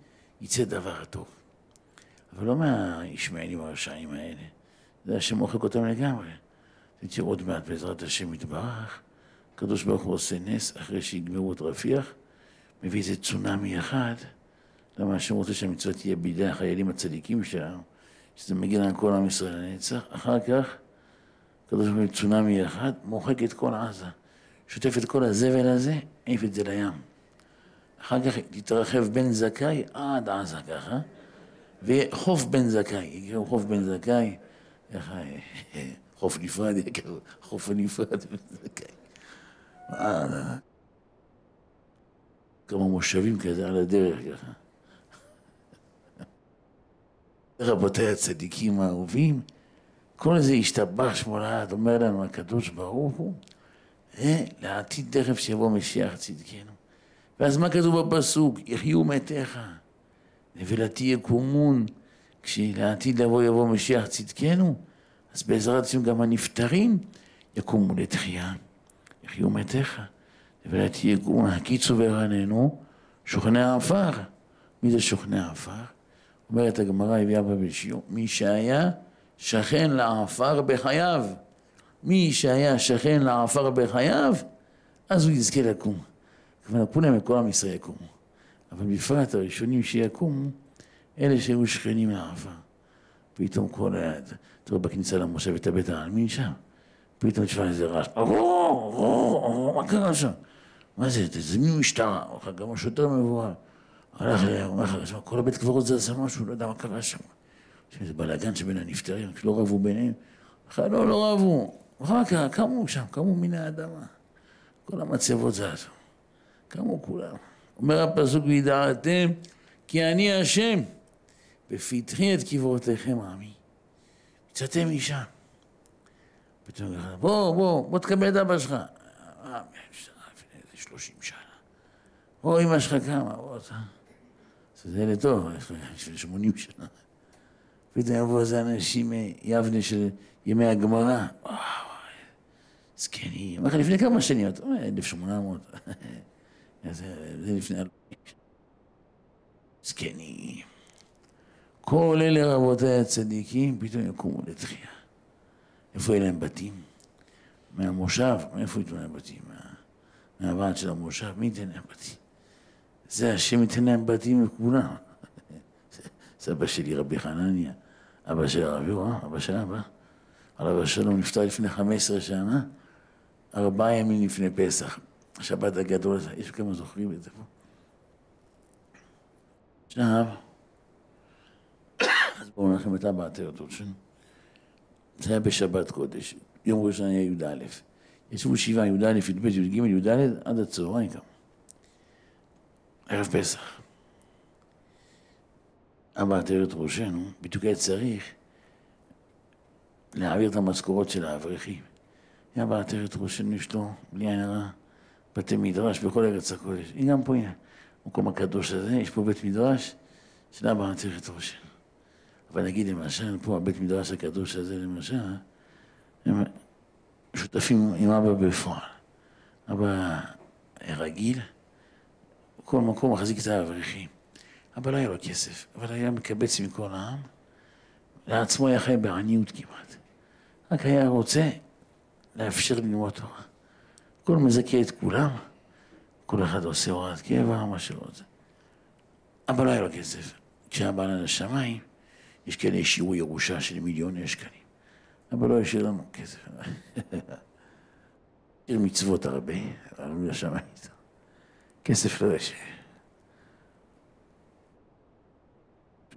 יצא דבר טוב. אבל לא מהישמעאלים הרשעים האלה, זה השם מוחק אותם לגמרי. תראו עוד מעט בעזרת השם יתברך, הקדוש ברוך הוא עושה נס אחרי שיגמרו את רפיח, מביא איזה צונאמי אחד, למה השם רוצה שהמצווה תהיה בידי החיילים הצדיקים שלנו, שזה מגן על כל עם ישראל לנצח, אחר כך הקדוש ברוך הוא צונאמי אחד, מוחק את כל עזה, שוטף את כל הזבל הזה, העיף את זה לים. אחר כך תתרחב בן זכאי עד עזה ככה, וחוף בן זכאי, יקראו חוף בן זכאי, (laughs) חוף נפרד חוף הנפרד בן זכאי. כמה מושבים כזה על הדרך ככה. רבותיי הצדיקים האהובים, כל זה השתבח שמולד, אומר לנו הקדוש ברוך הוא, לעתיד תכף שיבוא משיח צדקנו. ואז מה כתוב בפסוק? יחיו מתיך, נבלתי יקומון, כשלעתיד לבוא יבוא משיח צדקנו, אז בעזרת השם גם הנפטרים יקומו לתחייה. יחיו מתיך, נבלתי יקומון, הקיצו ורננו, שוכני העפר. מי זה שוכני העפר? אומרת הגמרא, הביאה בשיעור, מי שהיה שכן לעפר בחייו. מי שהיה שכן לעפר בחייו, אז הוא יזכה לקום. כלומר, כולם כל עם ישראל יקומו. אבל בפרט הראשונים שיקומו, אלה שהיו שכנים לעפר. פתאום כל ה... אתה רואה בכניסה למושב את הבית העלמין שם, פתאום תשמע איזה רעש, מה קרה שם? מה זה, זה מי משטרה? גם השוטר מבוהל. הלך, אומר לך, כל הבית קברות זה עשה משהו, לא יודע מה קרה שם. איזה בלאגן שבין הנפטרים, שלא רבו ביניהם. לא, לא רבו. אחר כך קמו שם, קמו מן האדמה. כל המצבות זזו. קמו כולם. אומר הפסוק, וידעתם כי אני השם, בפתחי את קברותיכם עמי. יצאתם משם. פתאום ככה, בוא, בוא, בוא תקבל את אבא שלך. אה, איזה שלושים שנה. בוא, אמא שלך קמה, בוא, אתה... זה ילד טוב, לפני שמונים שנה. פתאום יבואו איזה אנשים מיבנה של ימי הגמרא. וואו, זקנים. אמר לך לפני כמה שנים? אתה אומר, 1800. (laughs) זה לפני... זקנים. כל אלה רבותיי הצדיקים פתאום יקומו לתחייה. איפה יהיה להם בתים? מהמושב, מאיפה ייתנו להם בתים? מהוועד של המושב, מי ייתן להם בתים? זה השם ייתן להם בתים לכולם. (laughs) סבא שלי רבי חנניה, אבא של הרב יורם, אבא של אבא, הרב השלום נפטר לפני 15 שנה, ארבעה ימים לפני פסח. השבת הגדול יש כמה זוכרים את זה פה. עכשיו, (coughs) אז בואו את אבא התיאודור שלנו. זה היה בשבת קודש, יום ראשון היה י"א. ישבו שבעה, י"א, י"ב, י"ג, י"ד, עד הצהריים כמה. ערב פסח. אבא עטרת ראשנו, בדיוק היה צריך להעביר את המשכורות של האברכים. אבא עטרת ראשנו, יש לו, בלי עין הרע, בתי מדרש בכל ארץ הקודש. היא גם פה, המקום הקדוש הזה, יש פה בית מדרש של אבא עטרת ראשנו. אבל נגיד למשל, פה הבית מדרש הקדוש הזה למשל, הם שותפים עם אבא בפועל. אבא רגיל, בכל מקום מחזיק את האברכים. אבל לא היה לו כסף, אבל היה מקבץ מכל העם, לעצמו היה חי בעניות כמעט. רק היה רוצה לאפשר ללמוד תורה. כל מזכה את כולם, כל אחד עושה הוראת קבע, מה שלא רוצה. אבל לא היה לו כסף. כשאבא עלה לשמיים, יש כאלה השאירו ירושה של מיליוני שקלים. אבל לא השאיר לנו כסף. (laughs) השאיר מצוות הרבה, עלו לשמיים. כסף לא השאיר.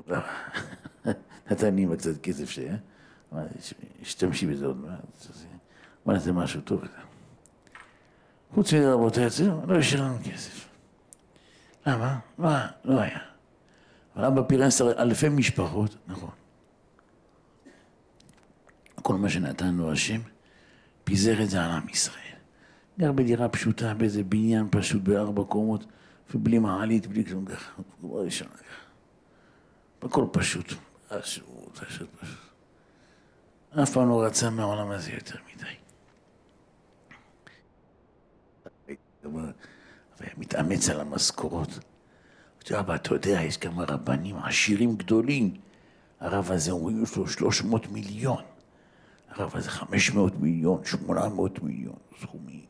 (laughs) נתן לי קצת כסף שהיה, השתמשי בזה עוד מעט. אמר זה משהו טוב. חוץ מזה רבותיי, לא השאיר לנו כסף. למה? מה? לא היה. אבא פירנס אלפי משפחות, נכון. כל מה שנתן לו השם, פיזר את זה על עם ישראל. גר בדירה פשוטה, באיזה בניין פשוט בארבע קומות, ובלי מעלית, בלי כלום ככה. כבר ראשונה ככה. הכל פשוט. פשוט, פשוט, פשוט. אף פעם לא רצה מהעולם הזה יותר מדי. ומתאמץ על המשכורות. אבל אתה יודע, יש כמה רבנים עשירים גדולים. הרב הזה אומרים יש לו 300 מיליון. הרב הזה 500 מיליון, 800 מיליון, סכומים.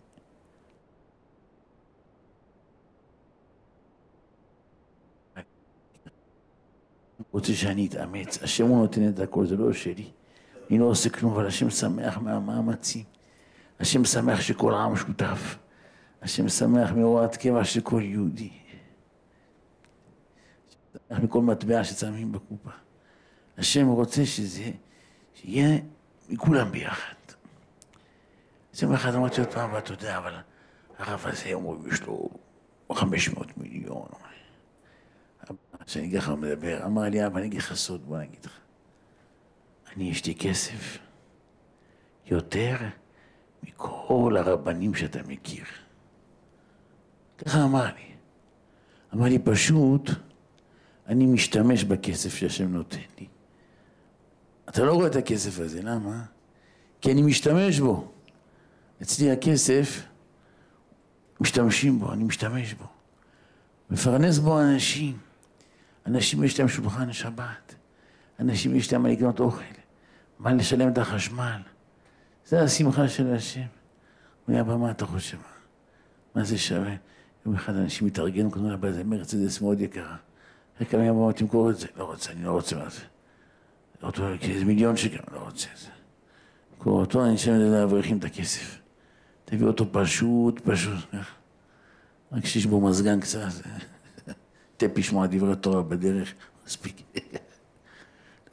רוצה שאני אתאמץ, השם הוא נותן את הכל, זה לא שלי. אני לא עושה כלום, אבל השם שמח מהמאמצים. השם שמח שכל העם שותף. השם שמח מהוראת קבע של כל יהודי. מכל מטבע ששמים בקופה. השם רוצה שזה, שיהיה מכולם ביחד. אז יום אחד אמרתי עוד פעם, ואתה יודע, אבל הרב הזה, אומרים, יש לו 500 מיליון. שאני ככה מדבר, אמר לי, אבא, אני אגיד לך סוד, בוא נגיד לך. אני, יש לי כסף יותר מכל הרבנים שאתה מכיר. ככה אמר לי. אמר לי, פשוט, אני משתמש בכסף שהשם נותן לי. אתה לא רואה את הכסף הזה, למה? כי אני משתמש בו. אצלי הכסף, משתמשים בו, אני משתמש בו. מפרנס בו אנשים. אנשים יש להם שולחן שבת. אנשים יש להם מה לקנות אוכל. מה לשלם את החשמל. זה השמחה של השם. אומר, מה אתה חושב? מה זה שווה? יום אחד אנשים התארגנו, קנו לה באיזה מרצדס מאוד יקרה. אחרי כמה ימים אמרתי, תמכור את זה. לא רוצה, אני לא רוצה מה זה. לא רוצה, כי זה מיליון שקל, לא רוצה את זה. תמכור אותו, אני אשלם לאברכים את הכסף. תביא אותו פשוט, פשוט. רק שיש בו מזגן קצת. (laughs) טפ לשמוע דברי תורה בדרך, מספיק.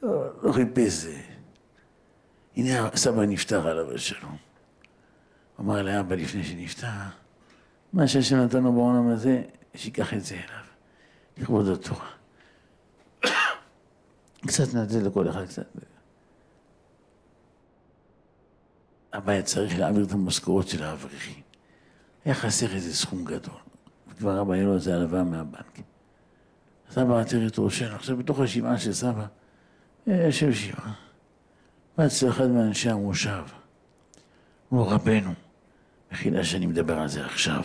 לא, לא חיפש זה. הנה סבא נפטר עליו השלום. אמר לאבא לפני שנפטר, מה שהשם נתן לו בעולם הזה, שיקח את זה אליו, לכבוד התורה. קצת נתן לכל אחד קצת. אבא היה צריך להעביר את המשכורות של האברכים. היה חסר איזה סכום גדול. וכבר אבא היה לו איזה הלוואה מהבנק. סבא עתיר את ראשנו. עכשיו בתוך השבעה של סבא, יושב שבעה. בא אצל אחד מאנשי המושב. הוא רבנו. מחילה שאני מדבר על זה עכשיו,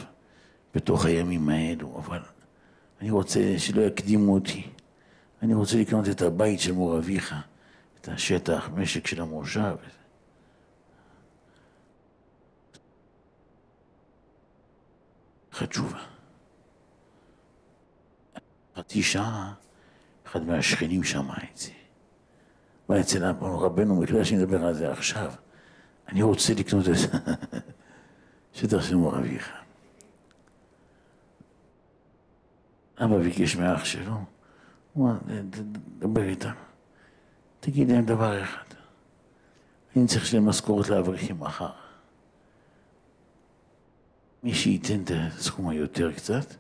בתוך הימים האלו, אבל אני רוצה שלא יקדימו אותי. אני רוצה לקנות את הבית של מור אביך, את השטח, משק של המושב. לך תשובה. חצי שעה, אחד מהשכנים שמע את זה. בא אצל רבנו, מכיוון שאני מדבר על זה עכשיו, אני רוצה לקנות את (laughs) זה. שטח של מור אביך. אבא ביקש מאח שלו, דבר איתם, תגיד להם דבר אחד, אני צריך לשלם משכורת לאברכים מחר. מי שייתן את הסכום היותר קצת,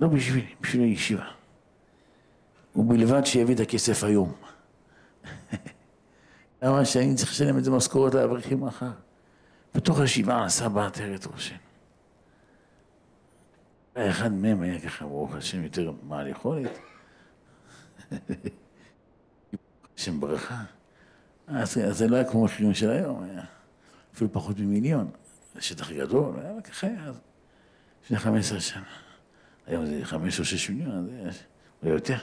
לא בשבילי, בשביל הישיבה. ובלבד שיביא את הכסף היום. (laughs) למה שאני צריך לשלם את זה משכורת לאברכים מחר? בתוך השבעה עשה בעטרת ראשנו. אחד מהם היה ככה, ברוך השם, יותר מעל יכולת. השם ברכה. אז זה לא היה כמו מחירים של היום, היה אפילו פחות ממיליון. שטח גדול, היה ככה היה אז, לפני חמש עשרה שנה. היום זה חמש או שש מיליון, או יותר.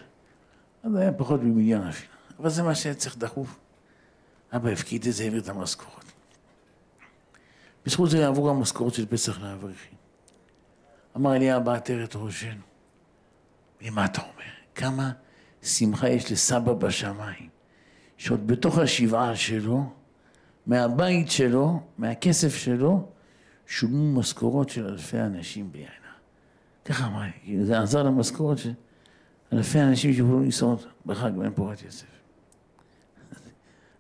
אז היה פחות ממיליון אפילו. אבל זה מה שהיה צריך דחוף. אבא הפקיד את זה, העביר את המשכורת. בזכות זה יעברו המשכורת של פסח לאברכים. אמר לי אבא עטרת ראשנו. ומה אתה אומר? כמה שמחה יש לסבא בשמיים, שעוד בתוך השבעה שלו, מהבית שלו, מהכסף שלו, שולמו משכורות של אלפי אנשים בינה. ככה אמר לי, זה עזר למשכורת של אלפי אנשים שיוכלו לשרוד בחג בן פורת יוסף.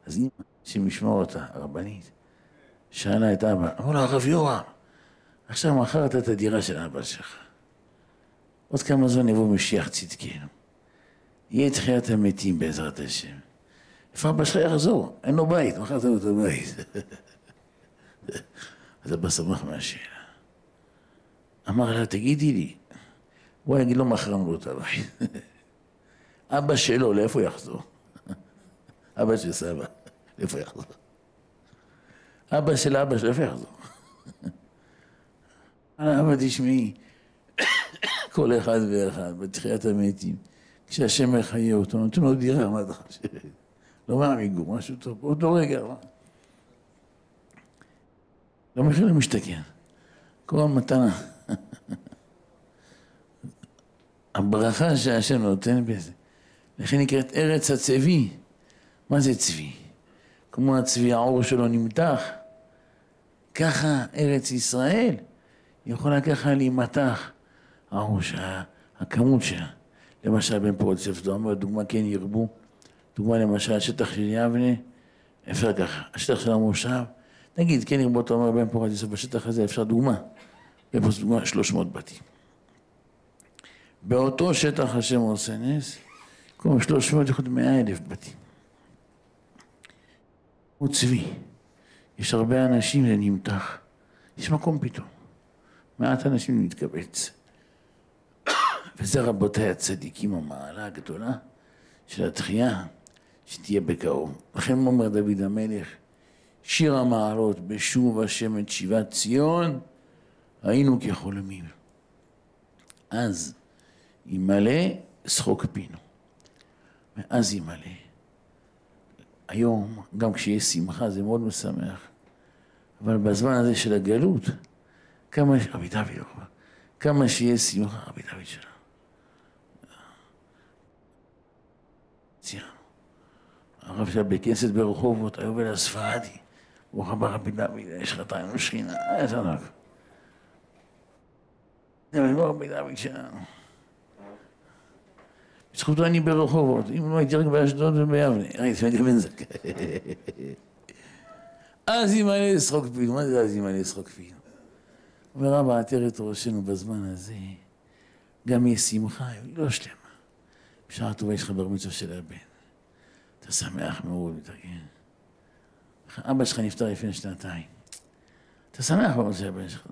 אז אמא, שמשמור אותה, הרבנית, שאלה את אבא, אמרו לו, הרב יורם, עכשיו מכרת את הדירה של אבא שלך. עוד כמה זמן יבוא משיח צדקנו. יהיה תחיית המתים בעזרת השם. איפה אבא שלך יחזור? אין לו בית, מכרת לו את הבית. (laughs) אז אבא שמח מהשאלה. אמר לה, תגידי לי, הוא יגיד לו, מכרנו לו את הבית. אבא שלו, לאיפה יחזור? (laughs) אבא של סבא, (laughs) לאיפה יחזור? אבא של אבא שלו, איפה יחזור? אבא, תשמעי, (coughs) כל אחד ואחד בתחיית המתים, כשהשם מחיה אותו, נותן לו דירה, מה אתה חושב? לא מעמיגו, משהו טוב, באותו רגע? לא מחיר למשתכן, כל מתנה. הברכה שהשם נותן בזה. לכן נקראת ארץ הצבי. מה זה צבי? כמו הצבי העור שלו נמתח, ככה ארץ ישראל יכולה ככה להימתח העור שלה, הכמות שלה. למשל בן פורת ספר, אומר דוגמה כן ירבו, דוגמה למשל השטח של יבנה, אפשר ככה, השטח של המושב, נגיד כן ירבו, אתה אומר בן פורת ספר, בשטח הזה אפשר דוגמה, ופה דוגמה 300 בתים. באותו שטח השם עושה נס, כמו 300 יכול להיות 100 אלף בתים. הוא צבי. יש הרבה אנשים, זה נמתח. יש מקום פתאום. מעט אנשים מתקבץ. וזה רבותיי הצדיקים, המעלה הגדולה של התחייה, שתהיה בקרוב. לכן אומר דוד המלך, שיר המעלות, בשוב השם את שיבת ציון, היינו כחולמים. אז ימלא שחוק פינו. ואז ימלא. היום, גם כשיש שמחה, זה מאוד משמח. אבל בזמן הזה של הגלות, כמה, רבי דוד, כמה שיש שמחה, רבי דוד שלנו. ציינו. הרב שהיה בכנסת ברחובות, היובל הספרדי, ברוך הבא רבי דוד, יש לך טעם שכינה, איזה ענק. זה רבי דוד שלנו. בזכותו אני ברחובות, אם לא הייתי רק באשדוד וביבנה, ראיתי, הייתי בן זקן. אז ימלא לשחוק פינו, מה זה אז ימלא לשחוק פינו? אומר רבא, עטר את ראשנו בזמן הזה, גם יש שמחה, היא לא שלמה. בשעה טובה יש לך בר מצווה של הבן. אתה שמח מאוד, מתארגן. אבא שלך נפטר לפני שנתיים. אתה שמח של הבן שלך.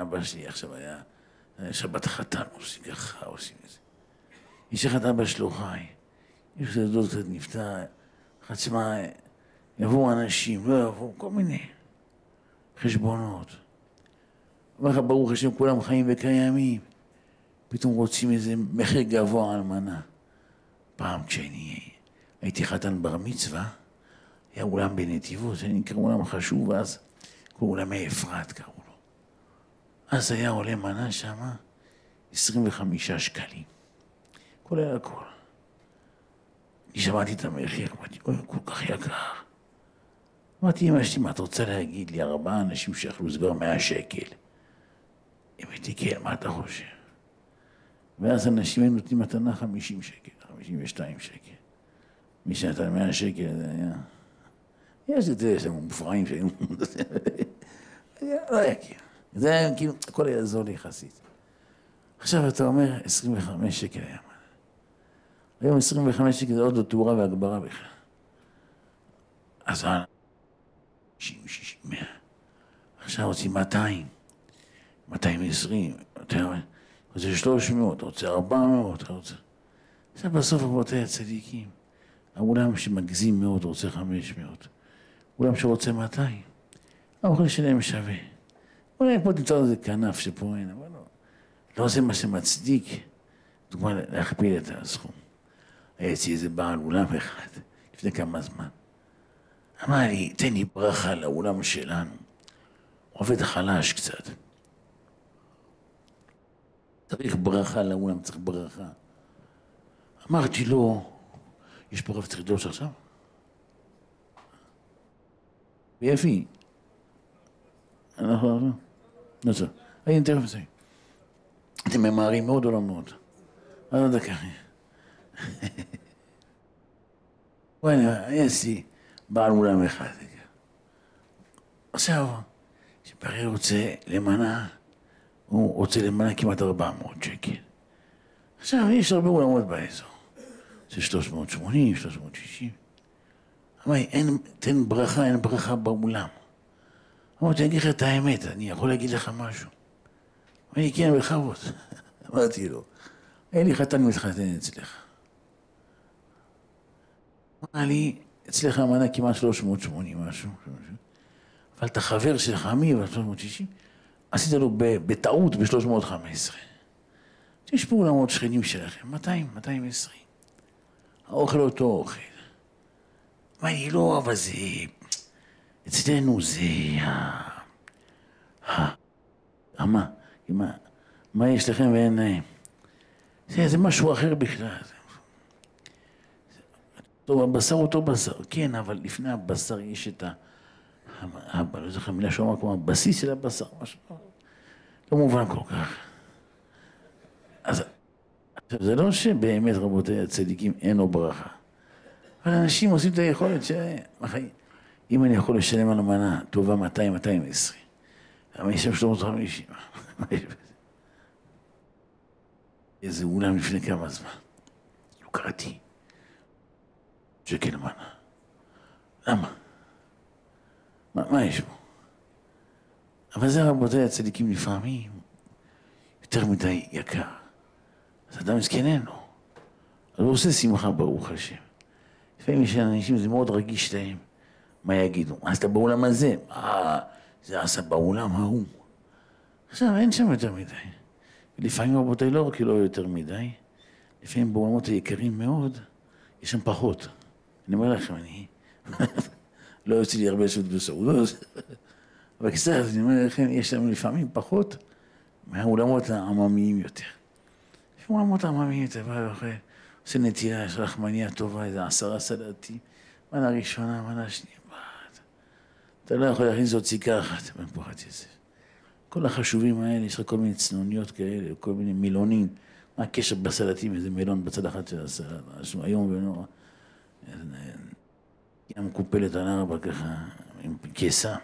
אבא שלי עכשיו היה שבת חתן, עושים ככה, עושים את זה. יש אחד אבא שלו חי, יש איזה דוד קצת נפטר, אחד שמע, יבואו אנשים, לא יבואו, כל מיני חשבונות. אומר לך, ברוך השם, כולם חיים וקיימים. פתאום רוצים איזה מחיר גבוה על מנה. פעם כשאני הייתי חתן בר מצווה, היה אולם בנתיבות, זה נקרא אולם חשוב, קראו אולמי אפרת, קראו לו. אז היה עולה מנה שמה 25 שקלים. כולל הכל. אני שמעתי את המחיר, אמרתי, אוי, כל כך יקר. אמרתי, אמא שלי, מה את רוצה להגיד לי, ארבעה אנשים שיכלו לסגור מאה שקל? אמרתי, כן, מה אתה חושב? ואז אנשים היו נותנים מתנה חמישים שקל, חמישים ושתיים שקל. מי שנתן מאה שקל זה היה... יש את זה, יש מופרעים שהיו... לא כאילו. זה היה כאילו, הכל היה זול יחסית. עכשיו אתה אומר, 25 שקל היה. היום 25 שקל זה עוד לא תאורה והגברה בכלל. אז 60, 60, 100. עכשיו רוצים 200, 220, אתה רוצה 300, רוצה 400, רוצה... עכשיו בסוף רבותיי הצדיקים, האולם שמגזים מאוד רוצה 500, אולם שרוצה 200, האוכל שלהם שווה. אולי פה תמצא איזה כנף שפה אין, אבל לא. לא זה מה שמצדיק, דוגמה להכפיל את הסכום. היה אצלי איזה בעל אולם אחד, לפני כמה זמן. אמר לי, תן לי ברכה לאולם שלנו. עובד חלש קצת. צריך ברכה לאולם, צריך ברכה. אמרתי לו, יש פה רב צריך לדרוש עכשיו? ויפי. אנחנו... נעזור. הייתי תכף מסיים. אתם ממהרים מאוד או לא מאוד? עוד דקה. (laughs) וואלה, יש לי בעל אולם אחד. עכשיו, כשפרי רוצה למנה, הוא רוצה למנה כמעט 400 שקל. עכשיו, יש הרבה אולמות באזור. זה 380, 360. אמרתי, אין, תן ברכה, אין ברכה באולם. אמרתי, אני אגיד לך את האמת, אני יכול להגיד לך משהו. אמר לי, כן, בכבוד. (laughs) אמרתי לו, אין לי חתן מתחתן אצלך. אמר לי, אצלך המנה כמעט 380 משהו, אבל את החבר שלך, מי? ב-360, עשית לו בטעות ב-315. יש פה אולמות שכנים שלכם, 200, 220. האוכל אותו אוכל. אמר לי, לא, אבל זה... אצלנו זה... מה? מה יש לכם ואין להם? זה, זה משהו אחר בכלל. טוב, הבשר אותו בשר, כן, אבל לפני הבשר יש את ה... לא זוכר מילה שאומר כמו הבסיס של הבשר, משהו לא מובן כל כך. אז עכשיו, זה לא שבאמת, רבותיי הצדיקים, אין לו ברכה. אבל אנשים עושים את היכולת ש... אם אני יכול לשלם על המנה טובה 200, 220, למה יש שם 350? (laughs) איזה אולם לפני כמה זמן. יוקרתי. שקל מנה. למה? מה, מה יש פה? אבל זה רבותיי הצדיקים לפעמים יותר מדי יקר. אז אדם מסכן. אז הוא עושה שמחה ברוך השם. לפעמים יש אנשים, זה מאוד רגיש להם, מה יגידו? מה עשית באולם הזה? אה, זה עשה באולם ההוא. עכשיו, אין שם יותר מדי. לפעמים רבותיי לא רק לא יותר מדי, לפעמים בעולמות היקרים מאוד, יש שם פחות. אני אומר לכם, אני... (laughs) לא יוצא לי הרבה שעות בסעודות, אבל קצת, אני אומר לכם, יש לנו לפעמים פחות מהאולמות העממיים יותר. יש אולמות עממיים יותר, בא ואוכל, עושה נטילה, יש רחמניה טובה, איזה עשרה סלטים, מנה ראשונה, מנה שנייה, אתה לא יכול להכניס עוד סיכה אחת, בן פוחת יוסף. כל החשובים האלה, יש לך כל מיני צנוניות כאלה, כל מיני מילונים. מה הקשר בסלטים, איזה מילון בצד אחד של הסלט, משהו איום ונורא. ים מקופלת על ארבע ככה, עם קיסה.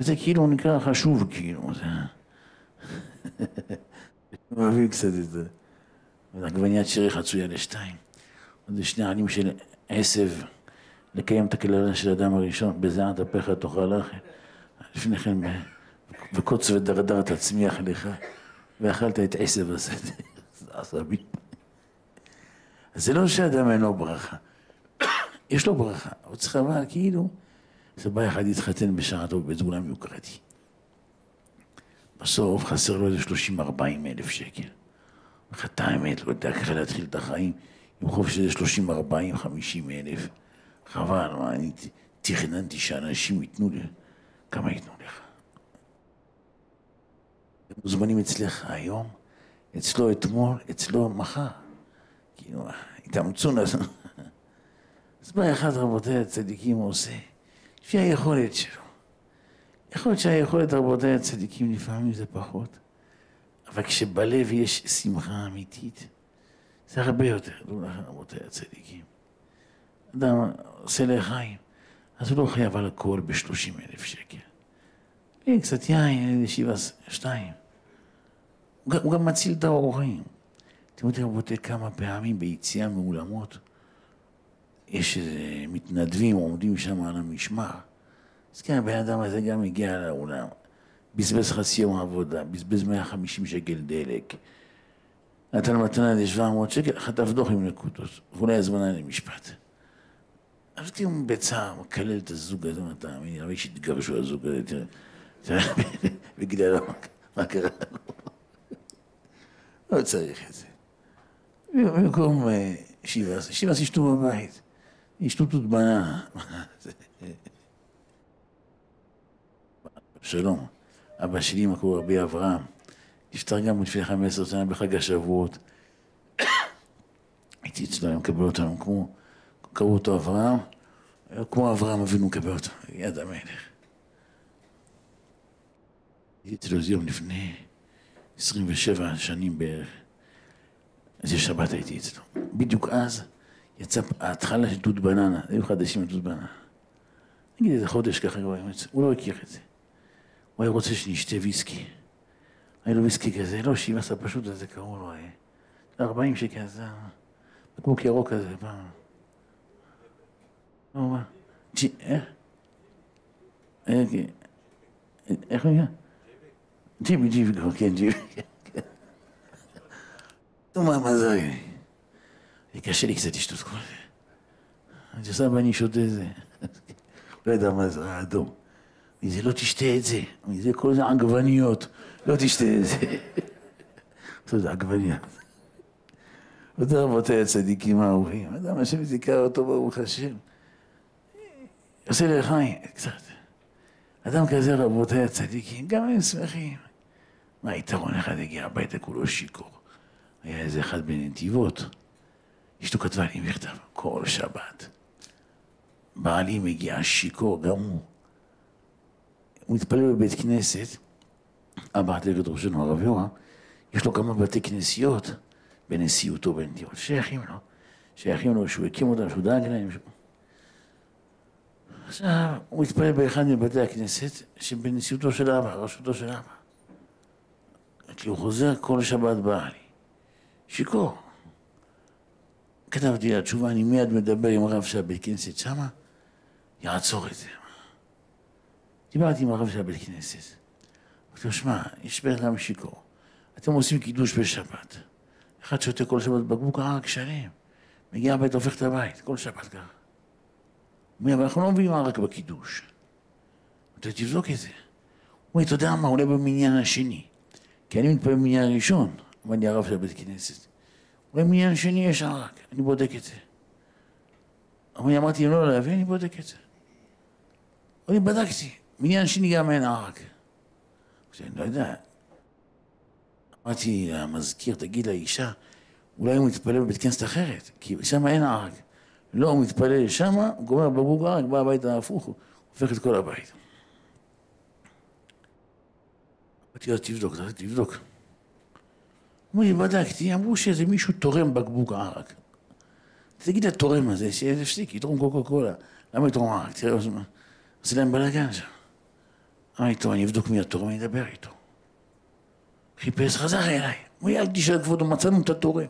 וזה כאילו נקרא חשוב, כאילו, זה... (laughs) מבין קצת את זה. עגבניית שרי חצויה לשתיים. זה שני עלים של עשב, לקיים את הקללה של אדם הראשון, בזיעת אפיך תאכל לחם. לפני כן וקוץ ודרדר תצמיח לך, ואכלת את עשב השדה, עשבים. אז זה לא שאדם אין לו ברכה, יש לו ברכה, הוא צריך אבל כאילו, זה בא אחד להתחתן בשעתו בבית אולם יוקרתי. בסוף חסר לו איזה שלושים ארבעים אלף שקל. אומר אתה האמת, לא יודע ככה להתחיל את החיים עם חוב של שלושים ארבעים חמישים אלף. חבל, מה, אני תכננתי שאנשים ייתנו לי, כמה ייתנו לך? הם מוזמנים אצלך היום, אצלו אתמול, אצלו מחר. כאילו, התאמצו לזה. (laughs) אז מה אחד רבותיי הצדיקים עושה? לפי היכולת שלו. יכול להיות שהיכולת רבותיי הצדיקים לפעמים זה פחות, אבל כשבלב יש שמחה אמיתית, זה הרבה יותר, לא לכם רבותיי הצדיקים. אדם עושה לחיים, אז הוא לא חייב על הכל בשלושים אלף שקל. קצת יין, איזה שבעה, שתיים. הוא גם מציל את האורחים. אתם יודעים, רבותיי, כמה פעמים ביציאה מאולמות יש איזה מתנדבים עומדים שם על המשמר. אז כן, הבן אדם הזה גם הגיע לאולם, בזבז חצי יום עבודה, בזבז 150 שקל דלק, נתן מתנה ל-700 שקל, חטף דוח עם נקודות, ואולי הזמנה למשפט. אז תראו בצער, מקלל את הזוג הזה, מה תאמין, אבל שהתגרשו הזוג הזה, תראה, בגללו, מה קרה לו? לא צריך את זה. במקום אה, שיבאס, שיבאס ישתו בבית. ישתו תות בננה. שלום. אבא שלי, מה רבי אברהם, נפטר גם לפני חמש עשרה שנה בחג השבועות. (coughs) הייתי אצלו, היה מקבל אותנו כמו, קראו אותו אברהם, כמו אברהם אבינו מקבל אותו, יד המלך. הייתי אצלו יום לפני 27 שנים בערך. איזה שבת הייתי אצלו. בדיוק אז יצא ההתחלה של תות בננה, היו חדשים לתות בננה. נגיד איזה חודש ככה הוא לא הכיר את זה. הוא היה רוצה שנשתה ויסקי. היה לו ויסקי כזה, לא שיבסה פשוט, זה קראו לו, 40 שקל, זה בקבוק ירוק כזה, פעם. נו, מה? איך? איך נקרא? ג'יבי, ג'יבי כן, ג'יבי. נו, מה, מה זה? קשה לי קצת לשתות כל זה. אני עושה ואני שותה את זה. לא יודע מה זה, האדום. מזה לא תשתה את זה, מזה כל זה עגבניות, לא תשתה את זה. (laughs) זה עגבניה. אותו רבותיי הצדיקים האהובים, אדם השם זיכר אותו ברוך השם. עושה לחיים, קצת. אדם כזה רבותיי הצדיקים, גם הם שמחים. מה היתרון אחד הגיע הביתה כולו שיכור. היה איזה אחד בנתיבות, אשתו כתבה לי מכתב, כל שבת. בעלי מגיע שיכור, גם הוא. הוא מתפלל בבית כנסת, אבא עטרת ראשנו הרב יורם, יש לו כמה בתי כנסיות בנשיאותו בנתיבות, שייכים לו, שייכים לו, שהוא הקים אותם, שהוא דאג להם. עכשיו, הוא מתפלל באחד מבתי הכנסת שבנשיאותו של אבא, ראשותו של אבא. כי הוא חוזר כל שבת בא לי. שיכור. כתבתי לה תשובה, אני מיד מדבר עם הרב של הבית כנסת שמה, יעצור את זה. דיברתי עם הרב של הבית כנסת. אמרתי לו, שמע, יש בן אדם שיכור. אתם עושים קידוש בשבת. אחד שותה כל שבת בקבוק ערק שלם. מגיע הביתה, הופך את הבית, כל שבת ככה. אומר, אבל אנחנו לא מביאים ערק בקידוש. אתה תבדוק את זה. הוא אומר, אתה יודע מה, עולה במניין השני. כי אני מתפלל במניין הראשון, אמר לי הרב של בית כנסת. במניין שני יש ערק, אני בודק את זה. אבל אמרתי, לא להביא, אני בודק את זה. אני בדקתי, מניין שני גם אין ערק. אני לא יודע. אמרתי למזכיר, תגיד לאישה, אולי הוא מתפלל בבית כנסת אחרת, כי שם אין ערק. לא, הוא מתפלל שם, הוא גומר בבוג ערק, בא הביתה הפוך, הוא הופך את כל הבית. אמרתי לו, תבדוק, תבדוק. אומר לי, בדקתי, אמרו שאיזה מישהו תורם בקבוק ערק. תגיד לתורם הזה, שיפסיק, יתרום קוקה קולה. למה יתרום ערק? תראה, עושה להם בלאגן שם. אמר איתו, אני אבדוק מי התורם, אני אדבר איתו. חיפש, חזר אליי. הוא אומר, אל תשאל כבודו, מצאנו את התורם.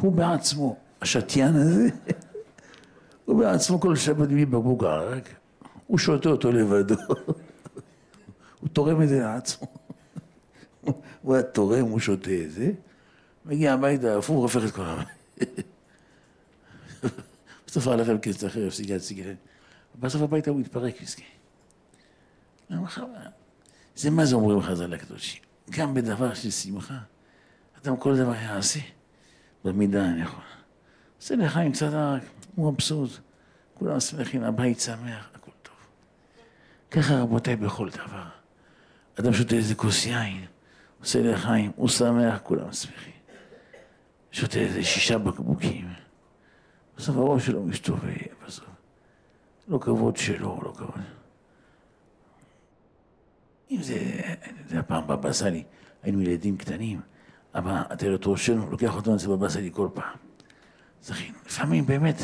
הוא בעצמו, השתיין הזה, (laughs) הוא בעצמו כל שבת מביא בקבוק ערק, הוא שותה אותו לבדו. (laughs) הוא תורם את זה לעצמו. (laughs) הוא היה תורם, הוא שותה את זה, מגיע הביתה, הפוך, הופך את כל הבית. בסוף הלך על כסף אחר, הפסיק להציג. בסוף הביתה הוא התפרק, מסכן. זה מה זה אומרים חז"ל הקדושים. גם בדבר של שמחה, אדם כל דבר יעשה במידה הנכונה. עושה לחיים קצת רק, הוא מבסוט, כולם שמחים, הבית שמח, הכל טוב. ככה רבותיי בכל דבר. אדם שותה איזה כוס יין, עושה לחיים, הוא שמח, כולם שמחים. שותה איזה שישה בקבוקים. בסוף הראש שלו מסתובב, בסוף. לא כבוד שלו, לא כבוד. אם זה, זה הפעם בבא סאלי, היינו ילדים קטנים, אבא, עטרת ראשנו, לוקח אותנו אצל בבא סאלי כל פעם. זכינו. לפעמים באמת,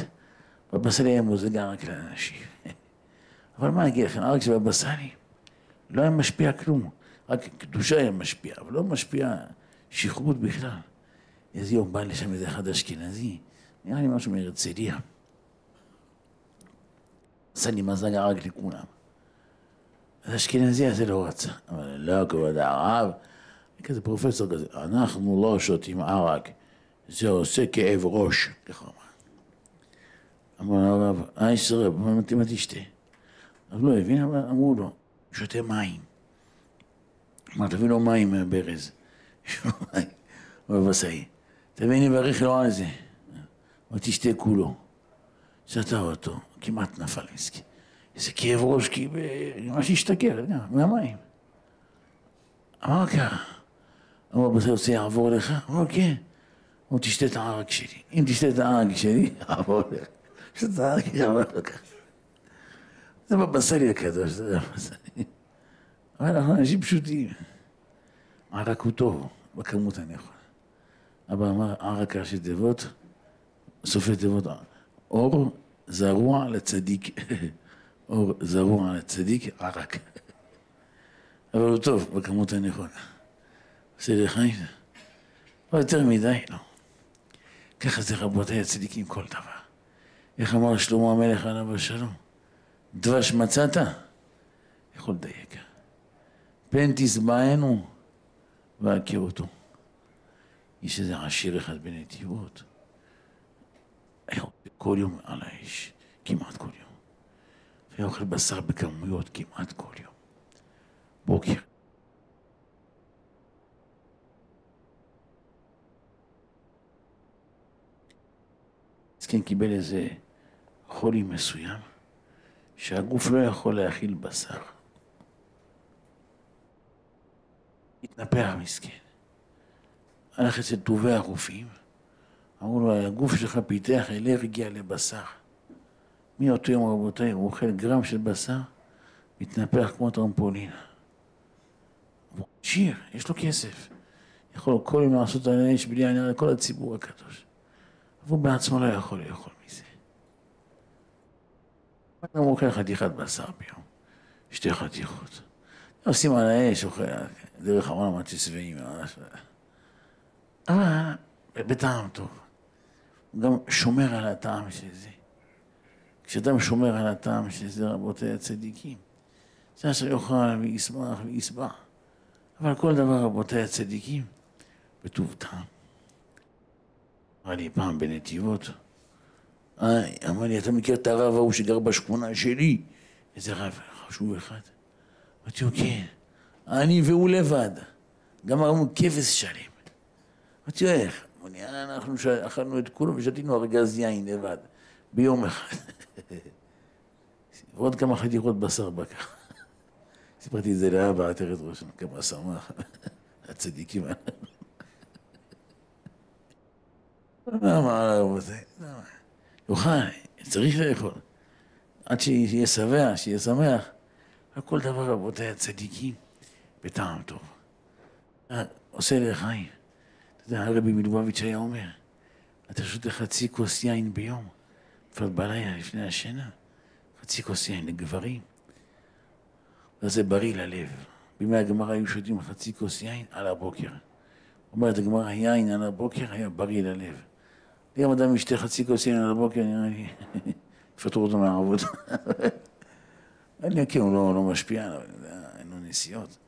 בבא סאלי היה מוזג רק לאנשים. (laughs) אבל מה אגיד לכם, הרג של בבא סאלי לא היה משפיע כלום. רק קדושה היה משפיע, אבל לא משפיע שכרות בכלל. איזה יום בא לשם איזה אחד אשכנזי, נראה לי משהו מהרצליה. עשה לי מזג הרג לכולם. אז האשכנזי הזה לא רצה. אבל לא, כבוד הרב, כזה פרופסור כזה, אנחנו לא שותים ערק, זה עושה כאב ראש, ככה אמר. אמר הרב, אה, סרב, מה תשתה? אז לא הבין, אבל אמרו לו, שותה מים. אמר, תביא לו מים מהברז. (laughs) בבשאי. תביא לי ברך לו על זה. אמר, תשתה כולו. שתה אותו, כמעט נפל מסכן. איזה כאב ראש, כי ממש השתכר, מהמים. אמר ככה. אמר, בסדר, זה יעבור לך? אמר, כן. אמר, תשתה את הערק שלי. אם תשתה את הערק שלי, (laughs) יעבור לך. תשתה את הערק, יעבור לך. זה בבשרי הקדוש, זה בבשרי. אבל אנחנו אנשים פשוטים. ערק הוא טוב, בכמות הנכונה. אבא אמר, ערק ראשי תיבות, סופי תיבות, אור זרוע לצדיק. (laughs) אור זרוע על ערק. אבל הוא טוב, בכמות הנכונה. עושה לחיים, לא יותר מדי, לא. ככה זה רבותיי הצדיקים כל דבר. איך אמר שלמה המלך עליו השלום? דבש מצאת? יכול לדייק. פן תשבענו והכיר אותו. יש איזה עשיר אחד בנתיבות, כל יום על האש, כמעט כל יום. והיה אוכל בשר בכמויות כמעט כל יום. בוקר. אז כן קיבל איזה חולי מסוים, שהגוף לא יכול להכיל בשר. התנפח מסכן. הלך אצל טובי הרופאים, אמרו לו, הגוף שלך פיתח אלרגיה לבשר. מאותו יום רבותיי, הוא אוכל גרם של בשר, מתנפח כמו טרמפולין. הוא עשיר, יש לו כסף. יכול כל יום לעשות על האש בלי עניין לכל הציבור הקדוש. והוא בעצמו לא יכול לאכול מזה. הוא אוכל חתיכת בשר ביום, שתי חתיכות. עושים על האש, אוכל, דרך העולם עד ששבעים. אבל בטעם טוב. הוא גם שומר על הטעם של זה. כשאדם שומר על הטעם של זה, רבותי הצדיקים, זה אשר יאכל וישמח וישבע. אבל כל דבר, רבותי הצדיקים, בטוב טעם. אמר לי פעם בנתיבות, אמר לי, אתה מכיר את הרב ההוא שגר בשכונה שלי? איזה רב חשוב אחד. אמרתי לו, כן, אני והוא לבד. גם אמרנו כבש שלם. אמרתי לו, איך? אמר לי, אנחנו אכלנו את כולו ושתינו ארגז יין לבד, ביום אחד. (laughs) ועוד כמה חתיכות בשר בקר. (laughs) סיפרתי את זה לאבא, עטרת ראשון, כמה שמח, (laughs) הצדיקים. למה רבותיי? יאכל, צריך לאכול. עד שיהיה שבע, שיהיה שמח. על כל דבר רבותיי הצדיקים, בטעם טוב. עושה לחיים. אתה יודע, הרבי מלובביץ' היה אומר, אתה שותה חצי כוס יין ביום, כבר בלילה לפני השינה, חצי כוס יין לגברים. וזה בריא ללב. בימי הגמרא היו שותים חצי כוס יין על הבוקר. אומרת הגמרא, יין על הבוקר היה בריא ללב. אם אדם ישתה חצי כוס יין על הבוקר, נראה לי, יפטרו אותו מהעבודה. (laughs) אני כן, הוא לא, לא משפיע עליו, אין לו נסיעות.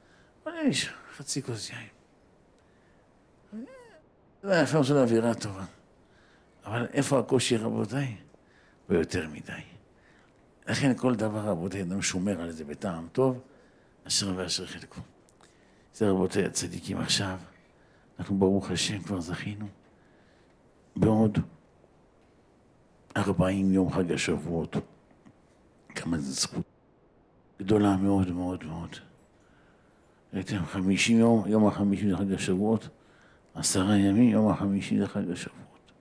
אבל יש חצי כוס יין. זה אפשר לעשות אווירה טובה. אבל איפה הקושי, רבותיי? ביותר מדי. לכן כל דבר, רבותיי, אדם שומר על זה בטעם טוב, אשר ואשר חלקו. זה רבותיי הצדיקים עכשיו. אנחנו ברוך השם כבר זכינו בעוד ארבעים יום חג השבועות. כמה זו זכות גדולה מאוד מאוד מאוד. ראיתם, חמישים יום, יום החמישי זה חג השבועות, עשרה ימים, יום החמישי זה חג השבועות.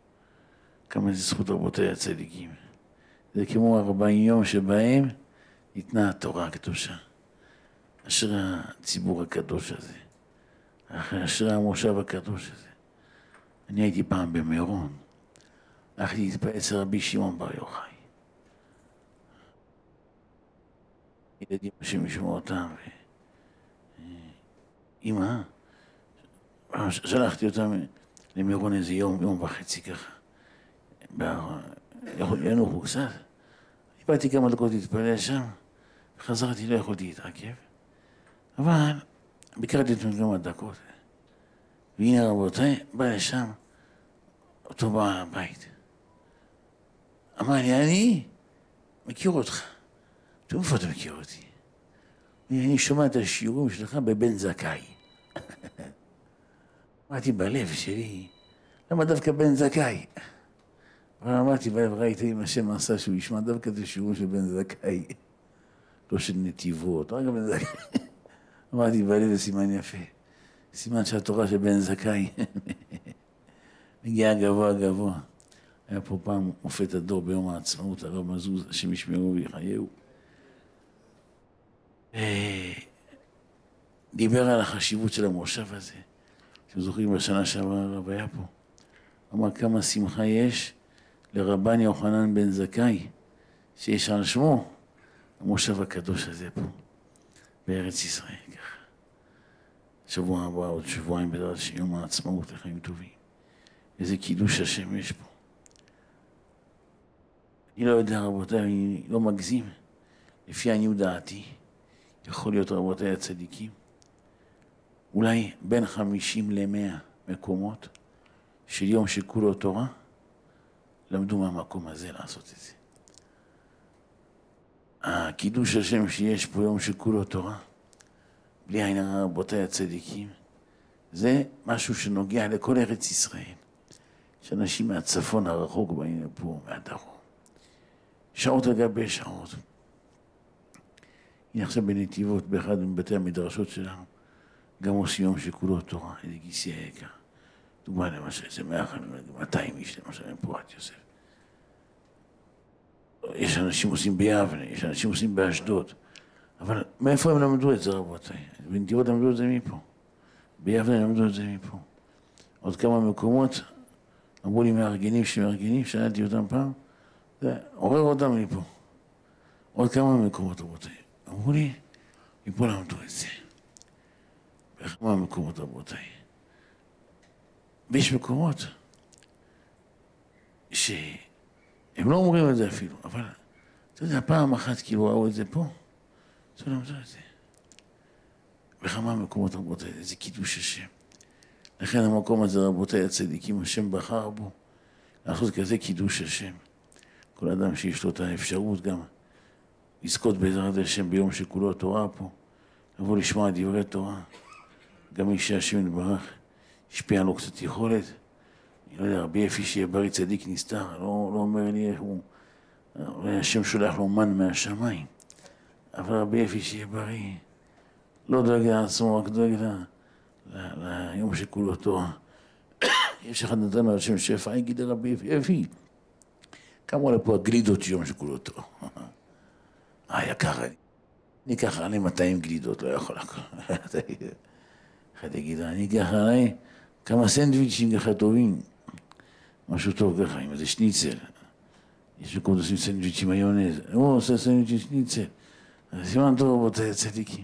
כמה זו זכות רבותיי הצדיקים. זה כמו ארבעים יום שבהם ניתנה התורה הקדושה. אשר הציבור הקדוש הזה, אשר המושב הקדוש הזה. אני הייתי פעם במירון, הלכתי להתפעל אצל רבי שמעון בר יוחאי. ילדים השם ישמעו אותם, ואימא, שלחתי אותם למירון איזה יום, יום וחצי ככה. ינוחו קצת. באתי כמה דקות להתפלל שם, חזרתי, לא יכולתי להתעכב. אבל ביקרתי אותם כמה דקות. והנה רבותיי, בא לשם אותו בעל הבית. אמר לי, אני מכיר אותך. טוב, איפה אתה מכיר אותי? אני שומע את השיעורים שלך בבן זכאי. (laughs) אמרתי בלב שלי, למה דווקא בן זכאי? אמרתי בלב, ראיתי אם השם עשה שהוא ישמע דווקא את השיעורים של בן זכאי, לא של נתיבות, רק בן זכאי. אמרתי בלב זה סימן יפה. סימן שהתורה של בן זכאי מגיעה גבוה גבוה. היה פה פעם מופת הדור ביום העצמאות, הרב מזוז, השם ישמעו ויחייהו. אה, דיבר על החשיבות של המושב הזה. אתם זוכרים בשנה שעברה הרב היה פה. אמר כמה שמחה יש לרבן יוחנן בן זכאי, שיש על שמו המושב הקדוש הזה פה, בארץ ישראל, ככה. שבוע הבא, עוד שבועיים בעזרת יום העצמאות, לחיים טובים. איזה קידוש השם יש פה. אני לא יודע, רבותיי, אני לא מגזים. לפי עניות דעתי, יכול להיות רבותיי הצדיקים, אולי בין חמישים למאה מקומות של יום שכולו תורה, למדו מהמקום הזה לעשות את זה. הקידוש השם שיש פה יום שכולו תורה, בלי עין הרע, רבותיי הצדיקים, זה משהו שנוגע לכל ארץ ישראל. יש אנשים מהצפון הרחוק באים לפה, מהדרום. שעות על גבי שעות. הנה עכשיו בנתיבות, באחד מבתי המדרשות שלנו, גם עושים יום שכולו תורה, איזה גיסי היקר. דוגמה למשל, זה 200 איש למשל, מפורת יוסף. יש אנשים עושים ביבנה, יש אנשים עושים באשדוד. אבל מאיפה הם למדו את זה, רבותיי? בנתיבות למדו את זה מפה. ביבנה למדו את זה מפה. עוד כמה מקומות, אמרו לי מארגנים שמארגנים, שאלתי אותם פעם, זה עורר אותם מפה. עוד כמה מקומות, רבותיי. אמרו לי, מפה למדו את זה. בכמה מקומות, רבותיי. ויש מקומות שהם לא אומרים את זה אפילו, אבל אתה יודע, פעם אחת כאילו ראו את זה פה, אז למדו את זה. בכמה מקומות, רבותיי, זה קידוש השם. לכן המקום הזה, רבותיי הצדיקים, השם בחר בו לעשות כזה קידוש השם. כל אדם שיש לו את האפשרות גם לזכות בעזרת השם ביום שכולו תורה פה, לבוא לשמוע דברי תורה. גם מי שהשם יתברך השפיע לו קצת יכולת. אני לא יודע, רבי אפי שיהיה בריא צדיק נסתר, לא, לא אומר לי איך הוא... אולי השם שולח לו מן מהשמיים. אבל רבי אפי שיהיה בריא, לא דואג לעצמו, רק דואג ל... ליום שכולו תורה. (coughs) יש אחד נתן לו שם שפע, יגיד לרבי אפי, קמו לפה הגלידות יום שכולו תורה. (laughs) אה, יקר, אני אקח עליי 200 גלידות, לא יכול הכל. (laughs) אחד יגיד, אני אקח עליי כמה סנדוויצ'ים ככה טובים, משהו טוב ככה, עם איזה שניצל. יש מקומות עושים עם מיונז, הוא עושה סנדוויץ' עם שניצל. אז סימן טוב רבותיי הצדיקים.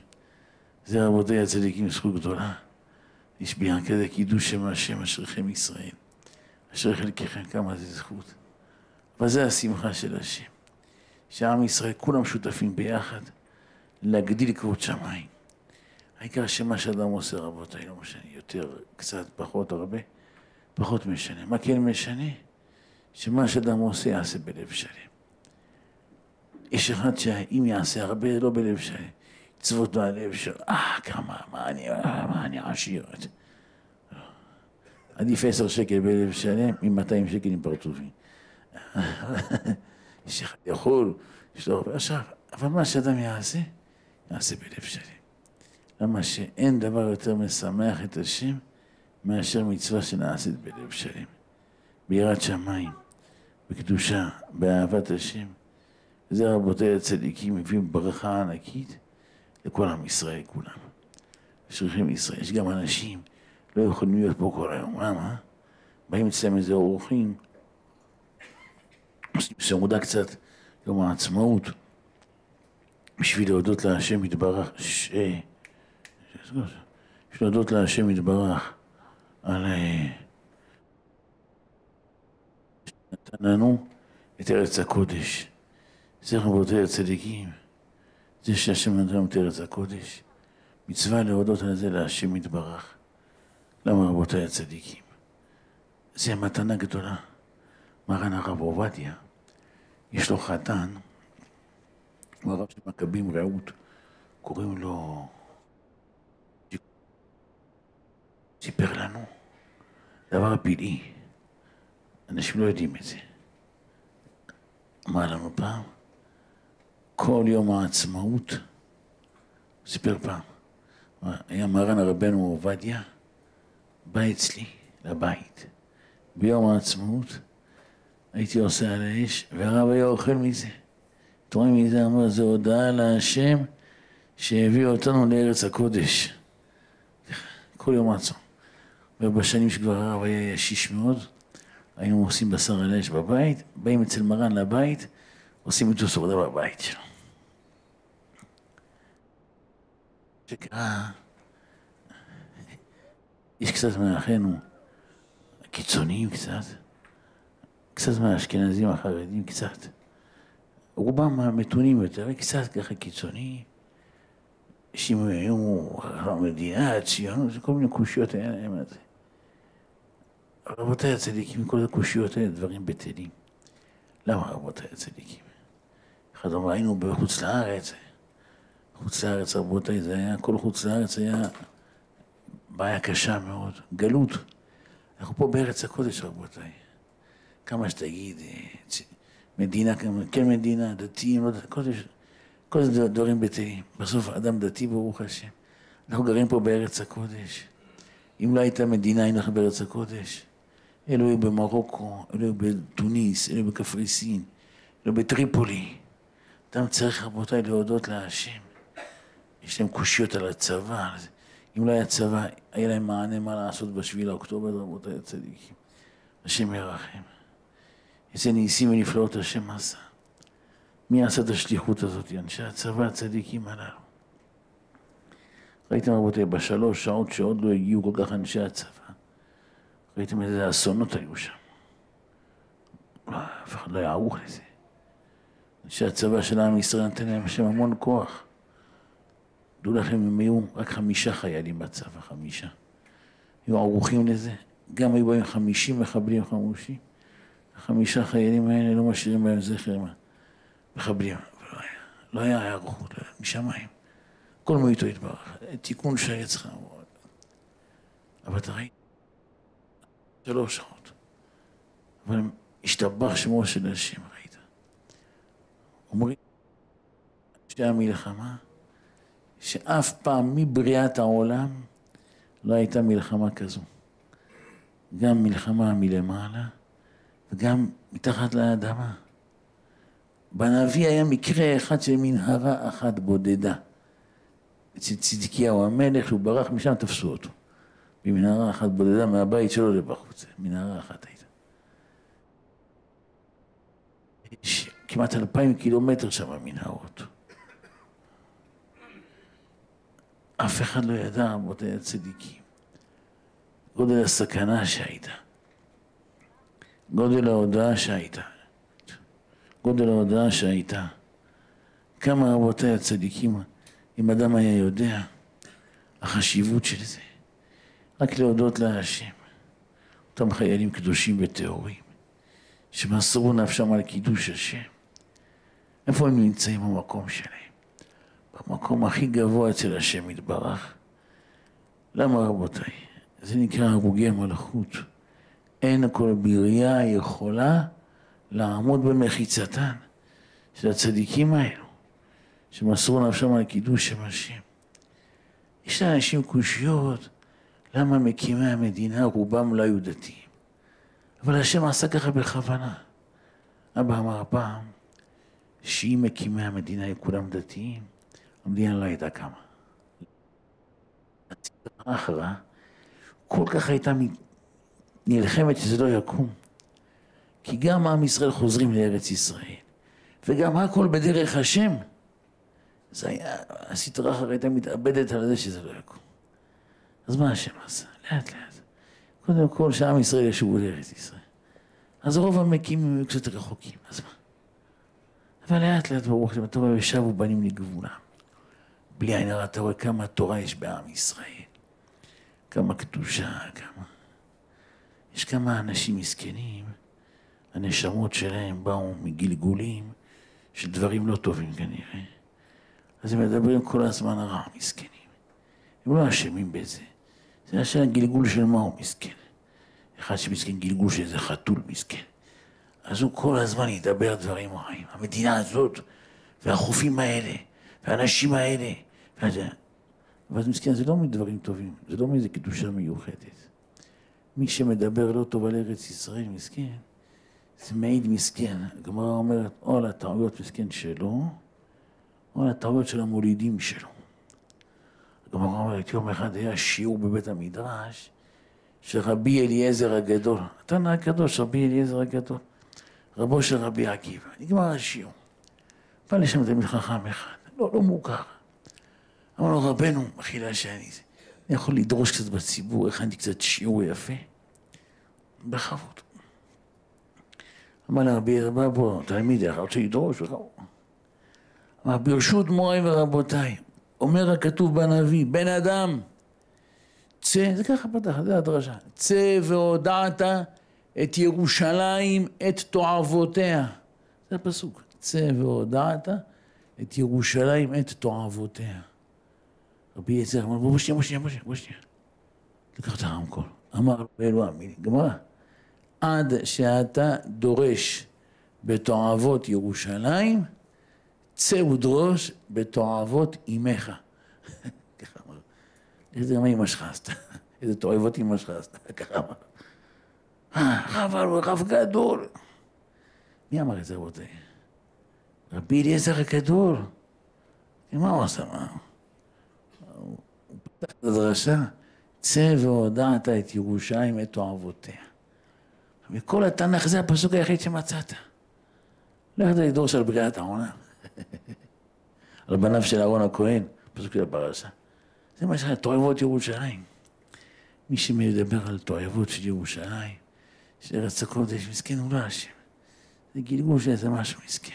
זה רבותיי הצדיקים, זכות גדולה. יש בי כזה קידוש שם השם אשריכם ישראל. אשר חלקכם כמה זה זכות. אבל זה השמחה של השם. שעם ישראל כולם שותפים ביחד להגדיל כבוד שמיים. העיקר שמה שאדם עושה רבותיי, לא משנה, יותר, קצת, פחות, הרבה, פחות משנה. מה כן משנה? שמה שאדם עושה יעשה בלב שלם. יש אחד שאם יעשה הרבה, לא בלב שלם. צוות מהלב שלו, אה, כמה, מה אני, מה אני עשיר. עדיף עשר שקל בלב שלם מ-200 שקל עם פרצופים. (laughs) יש אחד יכול, יש לו הרבה. עכשיו, אבל מה שאדם יעשה, יעשה בלב שלם. למה שאין דבר יותר משמח את השם מאשר מצווה שנעשית בלב שלם. ביראת שמיים, בקדושה, באהבת השם. וזה רבותיי הצדיקים מביאים ברכה ענקית לכל עם ישראל כולם. שליחים לישראל. יש גם אנשים לא יכולים להיות פה כל היום. למה? באים אצלם איזה אורחים, עושים סעודה קצת, יום העצמאות, בשביל להודות להשם יתברך, ש... בשביל להודות להשם יתברך על... נתן לנו את ארץ הקודש. זה רבותיי הצדיקים, זה שהשם נתן לנו את ארץ הקודש. מצווה להודות על זה להשם יתברך. למה רבותיי הצדיקים? זה מתנה גדולה. מרן הרב עובדיה, יש לו חתן, הוא הרב של מכבים רעות, קוראים לו... סיפר לנו דבר פלאי, אנשים לא יודעים את זה. אמר לנו פעם, כל יום העצמאות, סיפר פעם, היה מרן הרבנו עובדיה, בא אצלי לבית. ביום העצמאות הייתי עושה על האש, והרב היה אוכל מזה. רואה מזה אמר, זה הודעה להשם שהביא אותנו לארץ הקודש. כל יום העצמאות. ובשנים שכבר הרב היה ישיש מאוד, היינו עושים בשר על אש בבית, באים אצל מרן לבית, עושים את זה עבודה בבית שלו. שקרה, יש קצת מאחינו, הקיצוניים קצת, קצת מהאשכנזים החרדים, קצת. רובם המתונים יותר, קצת ככה קיצוניים. שאם היו המדינה, הציונות, זה כל מיני קושיות היה להם על זה. רבותיי הצדיקים, כל הקושיות האלה דברים בטלים. למה רבותיי הצדיקים? אחד אמר, היינו בחוץ לארץ, חוץ לארץ, רבותיי, זה היה, כל חוץ לארץ היה בעיה קשה מאוד, גלות. אנחנו פה בארץ הקודש, רבותיי. כמה שתגיד, אה, מדינה, כן מדינה, דתיים, לא דתיים, קודש, כל זה דברים בטלים. בסוף אדם דתי, ברוך השם. אנחנו גרים פה בארץ הקודש. אם לא הייתה מדינה, היינו בארץ הקודש. אלו היו במרוקו, אלו היו בתוניס, אלו היו בקפריסין, אלו בטריפולי. אדם צריך, רבותיי, להודות להשם. יש להם קושיות על הצבא. אם לא היה צבא, היה להם מענה מה לעשות בשביל האוקטובר, רבותיי הצדיקים. השם ירחם. איזה ניסים ונפלאות השם עשה. מי עשה את השליחות הזאת? אנשי הצבא הצדיקים הללו. ראיתם רבותיי, בשלוש שעות שעוד לא הגיעו כל כך אנשי הצבא, ראיתם איזה אסונות היו שם. אף אחד לא היה ערוך לזה. אנשי הצבא של עם ישראל נתן להם השם המון כוח. דעו לכם, הם היו רק חמישה חיילים בצבא, חמישה. היו ערוכים לזה. גם היו בהם חמישים מחבלים חמושים. החמישה חיילים האלה לא משאירים בהם זכר מחבלים. לא היה, לא היערכות, לא משמיים. כל מאיתו יתברך. תיקון שהיה צריך לעבור. אבל אתה ראית? שלוש שעות. אבל השתבח שמו של השם, ראית? אומרים שהמלחמה, שאף פעם מבריאת העולם לא הייתה מלחמה כזו. גם מלחמה מלמעלה וגם מתחת לאדמה. בנביא היה מקרה אחד של מנהרה אחת בודדה. אצל צדקיהו המלך, הוא ברח משם, תפסו אותו. במנהרה אחת בודדה מהבית שלו לבחוץ. מנהרה אחת הייתה. יש כמעט אלפיים קילומטר שם המנהרות. אף אחד לא ידע, רבותי הצדיקים, גודל הסכנה שהייתה, גודל ההודעה שהייתה, גודל ההודעה שהייתה. כמה רבותי הצדיקים, אם אדם היה יודע, החשיבות של זה. רק להודות להשם. אותם חיילים קדושים וטהורים, שמסרו נפשם על קידוש השם. איפה הם נמצאים במקום שלהם? במקום הכי גבוה אצל השם יתברך. למה רבותיי? זה נקרא הרוגי המלכות. אין כל בריאה יכולה לעמוד במחיצתן של הצדיקים האלו, שמסרו נפשם על קידוש שם השם. יש לאנשים קושיות, למה מקימי המדינה רובם לא היו דתיים? אבל השם עשה ככה בכוונה. אבא אמר פעם, שאם מקימי המדינה היו כולם דתיים, המדינה לא הייתה קמה. אחרה כל כך הייתה נלחמת שזה לא יקום. כי גם עם ישראל חוזרים לארץ ישראל, וגם הכל בדרך השם. זה היה, הסטרה אחרת הייתה מתאבדת על זה שזה לא יקום. אז מה השם עשה? לאט לאט. קודם כל שעם ישראל ישובו לארץ ישראל. אז רוב המקימים היו קצת רחוקים, אז מה? אבל לאט לאט ברוך השם, אתה רואה, ושבו בנים לגבולם. בלי עין הרע, אתה רואה כמה תורה יש בעם ישראל. כמה קדושה, כמה... יש כמה אנשים מסכנים, הנשמות שלהם באו מגלגולים של דברים לא טובים כנראה. אז הם מדברים כל הזמן רע, מסכנים. הם לא אשמים בזה. זה השאלה גלגול של מה הוא מסכן. אחד שמסכן גלגול של איזה חתול מסכן. אז הוא כל הזמן ידבר דברים רעים. המדינה הזאת, והחופים האלה, והאנשים האלה. וזה... אבל מסכן, זה לא מדברים טובים, זה לא מאיזה קדושה מיוחדת. מי שמדבר לא טוב על ארץ ישראל, מסכן, זה מעיד מסכן. הגמרא אומרת, או על הטעויות מסכן שלו, או על הטעויות של המולידים שלו. הגמרא אומרת, יום אחד היה שיעור בבית המדרש של רבי אליעזר הגדול, התנא הקדוש, רבי אליעזר הגדול, רבו של רבי עקיבא. נגמר השיעור. בא לשם תלמיד חכם אחד, לא, לא מוכר. אמר לו, רבנו, מחילה שאני, אני יכול לדרוש קצת בציבור, הכנתי קצת שיעור יפה? בכבוד. רבא, בוא, תלמיד, רוצה לדרוש? אמר, ברשות מוריי ורבותיי, אומר הכתוב בנביא, בן אדם, צא, זה ככה פתח, זה הדרשה, צא והודעת את ירושלים, את תועבותיה. זה הפסוק, צא והודעת את ירושלים, את תועבותיה. רבי יצר אמר, בוא שנייה, בוא שנייה, בוא שנייה. לקח את הרמקול, אמר באלו המילים, גמרא, עד שאתה דורש בתועבות ירושלים, צא ודרוש בתועבות אימך. (laughs) ככה אמר. איזה מה אמא שלך עשתה? (laughs) איזה תועבות אמא שלך עשתה? (laughs) ככה אמר. אה, רב רב גדול. מי אמר את זה רבותיי? רבי אליעזר הגדול. מה הוא עשה? מה? הוא פתח את הדרשה, צא והודעת את ירושלים את תועבותיה. וכל התנ"ך זה הפסוק היחיד שמצאת. לך לדרוש על בריאת העונה. (laughs) על בניו של אהרון הכהן, פסוק של הפרשה. זה מה שקרה, תועבות ירושלים. מי שמדבר על תועבות של ירושלים, של ארץ הקודש, מסכן הוא לא אשם. זה גלגול של איזה משהו מסכן.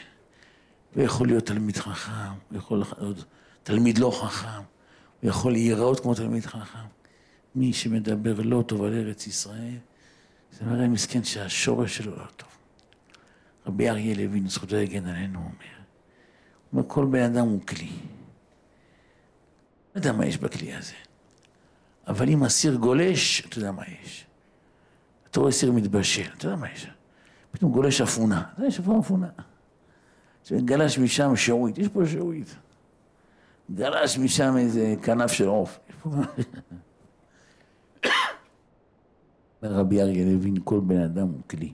הוא יכול להיות תלמיד חכם, הוא יכול להיות תלמיד לא חכם, הוא יכול להיראות כמו תלמיד חכם. מי שמדבר לא טוב על ארץ ישראל, זה מראה מסכן שהשורש שלו לא טוב. רבי אריה לוין, זכותו יגן עלינו, אומר, הוא אומר, כל בן אדם הוא כלי. לא יודע מה יש בכלי הזה. אבל אם הסיר גולש, אתה יודע מה יש. אתה רואה סיר מתבשל, אתה יודע מה יש. פתאום גולש אפונה, אתה יודע, יש אפונה. גלש משם שעועית, יש פה שעועית. גלש משם איזה כנף של עוף. אומר רבי אריה לוין, כל בן אדם הוא כלי.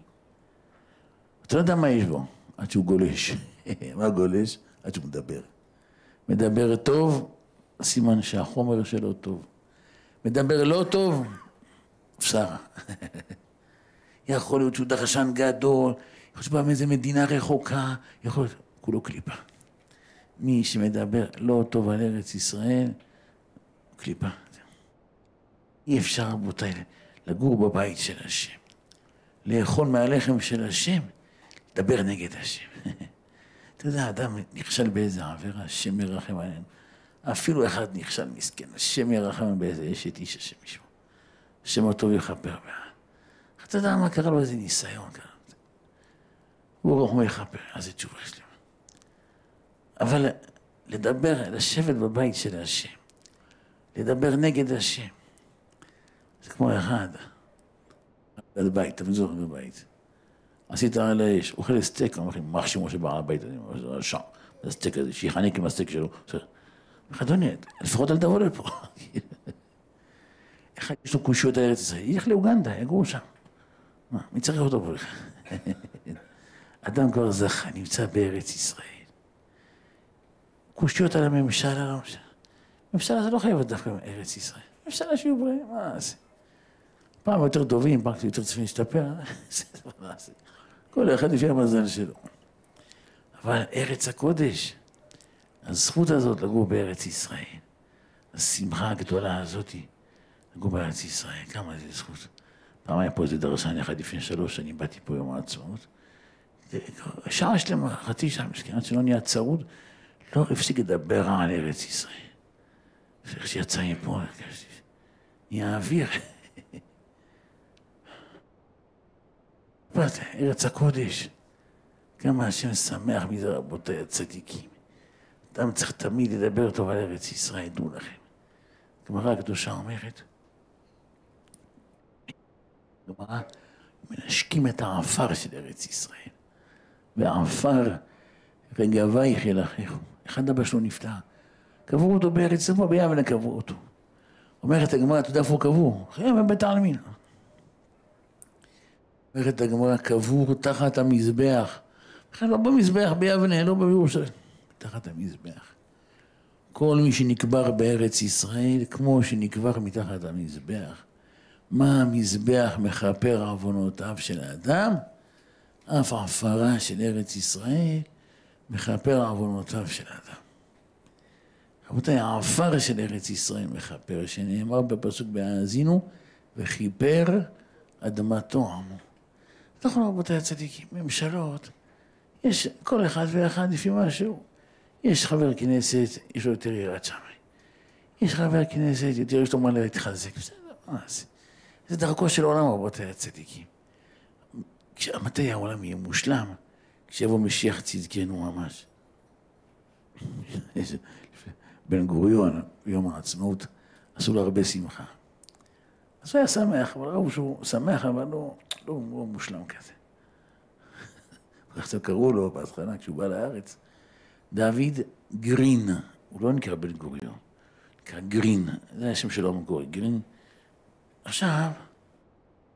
אתה לא יודע מה יש בו, עד שהוא גולש. (laughs) מה גולש? עד שהוא מדבר. מדבר טוב, סימן שהחומר שלו טוב. מדבר לא טוב, שרה. (laughs) יכול להיות שהוא דרשן גדול, יכול להיות שבא מאיזה מדינה רחוקה, יכול להיות, כולו קליפה. מי שמדבר לא טוב על ארץ ישראל, קליפה. אי אפשר, רבותיי, לגור בבית של השם, לאכול מהלחם של השם, לדבר נגד השם. (laughs) אתה יודע, אדם נכשל באיזה עבירה, השם ירחם עלינו. אפילו אחד נכשל מסכן, השם ירחם באיזה אשת איש השם ישמעו. השם הטוב יכפר בעד. אתה יודע מה קרה לו איזה ניסיון קרה. הוא רחום יכפר, אז זה תשובה שלמה. אבל לדבר, לשבת בבית של השם, לדבר נגד השם, זה כמו אחד, בבית, אתה מזוכר בבית. עשית על האש, אוכל סטייק, אומרים, ימח שמו של בעל הבית, אני אומר, שם, הסטייק הזה, שיחנק עם הסטייק שלו. אדוני, לפחות אל תבוא לפה. (laughs) אחד יש לו קושיות לארץ ישראל, ילך לאוגנדה, יגור שם. מה, מי צריך אותו פה? (laughs) אדם כבר זכה, נמצא בארץ ישראל. קושיות על הממשלה, לא משנה. ממשלה זה לא חייב דווקא בארץ ישראל. ממשלה שיהיו בריאים, מה זה? פעם יותר טובים, פעם יותר צריכים להשתפר, (laughs) כל אחד לפי המזל שלו. אבל ארץ הקודש, הזכות הזאת לגור בארץ ישראל, השמחה הגדולה הזאת לגור בארץ ישראל, כמה זה זכות. פעם היה פה איזה דרשן אחד לפני שלוש שנים, באתי פה יום העצמאות. שעה שלמה, חצי שעה, משכן, עד שלא נהיה צרוד, לא הפסיק לדבר על ארץ ישראל. איך שיצא מפה, נהיה אוויר. ארץ הקודש, כמה השם שמח מזה רבותיי הצדיקים. אדם צריך תמיד לדבר טוב על ארץ ישראל, דעו לכם. גמרא הקדושה אומרת, גמרא, מנשקים את העפר של ארץ ישראל. והעפר רגבייך ילככו. אחד אבא שלו נפטר. קברו אותו בארץ צבוע, ביבנה קברו אותו. אומרת הגמרא, אתה יודע איפה הוא קבור? אחרי בבית העלמין. אומרת הגמרא, קבור תחת המזבח. בכלל לא במזבח ביבנה, לא בירושלים. תחת המזבח. כל מי שנקבר בארץ ישראל, כמו שנקבר מתחת המזבח. מה המזבח מכפר עוונותיו של האדם? אף עפרה של ארץ ישראל מכפר עוונותיו של האדם. רבותיי, העפר של ארץ ישראל מכפר, שנאמר בפסוק בהאזינו, וכיפר אדמתו עמו. נכון, רבותיי הצדיקים, ממשלות, יש כל אחד ואחד לפי משהו. יש חבר כנסת, יש לו יותר יראת שמיים. יש חבר כנסת, יותר יש לו מה להתחזק. בסדר, מה זה? זה דרכו של עולם, רבותיי הצדיקים. מתי העולם יהיה מושלם? כשיבוא משיח צדקנו ממש. (laughs) בן גוריון, ביום העצמאות, עשו לו הרבה שמחה. אז הוא היה שמח, אבל ראו שהוא שמח, אבל לא, לא, לא מושלם כזה. (laughs) עכשיו קראו לו בהתחלה, כשהוא בא לארץ, דוד גרין, הוא לא נקרא בן גוריון, נקרא גרין, זה השם שלו המקורי, גרין. עכשיו,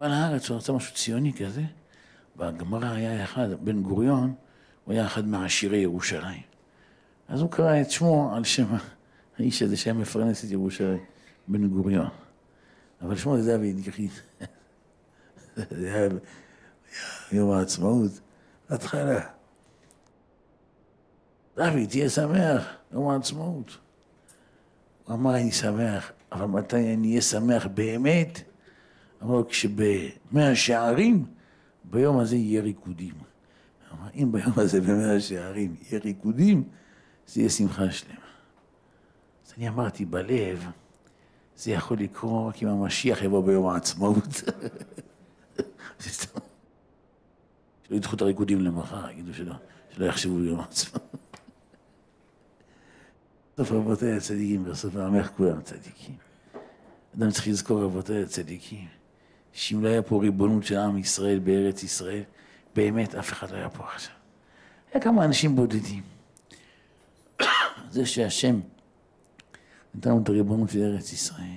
בא לארץ, הוא רצה משהו ציוני כזה, בגמרא היה אחד, בן גוריון, הוא היה אחד מעשירי ירושלים. אז הוא קרא את שמו על שם האיש הזה שהיה מפרנס את ירושלים, בן גוריון. אבל שמו זה דוד גרין. זה היה יום העצמאות, התחלה. דוד, תהיה שמח, יום העצמאות. הוא אמר, אני שמח, אבל מתי אני אהיה שמח באמת? אמר, כשבמאה שערים, ביום הזה יהיה ריקודים. אמר, אם ביום הזה במאה שערים יהיה ריקודים, זה יהיה שמחה שלמה. אז אני אמרתי בלב, זה יכול לקרות רק אם המשיח יבוא ביום העצמאות. (laughs) שלא ידחו את הריקודים למחר, יגידו שלא, שלא יחשבו ביום העצמאות. בסוף רבותיי הצדיקים, בסוף העמך כולם צדיקים. אדם צריך לזכור רבותיי הצדיקים, שאם לא היה פה ריבונות של עם ישראל בארץ ישראל, באמת אף אחד לא היה פה עכשיו. היה כמה אנשים בודדים. (coughs) זה שהשם נתן לנו את הריבונות של ארץ ישראל.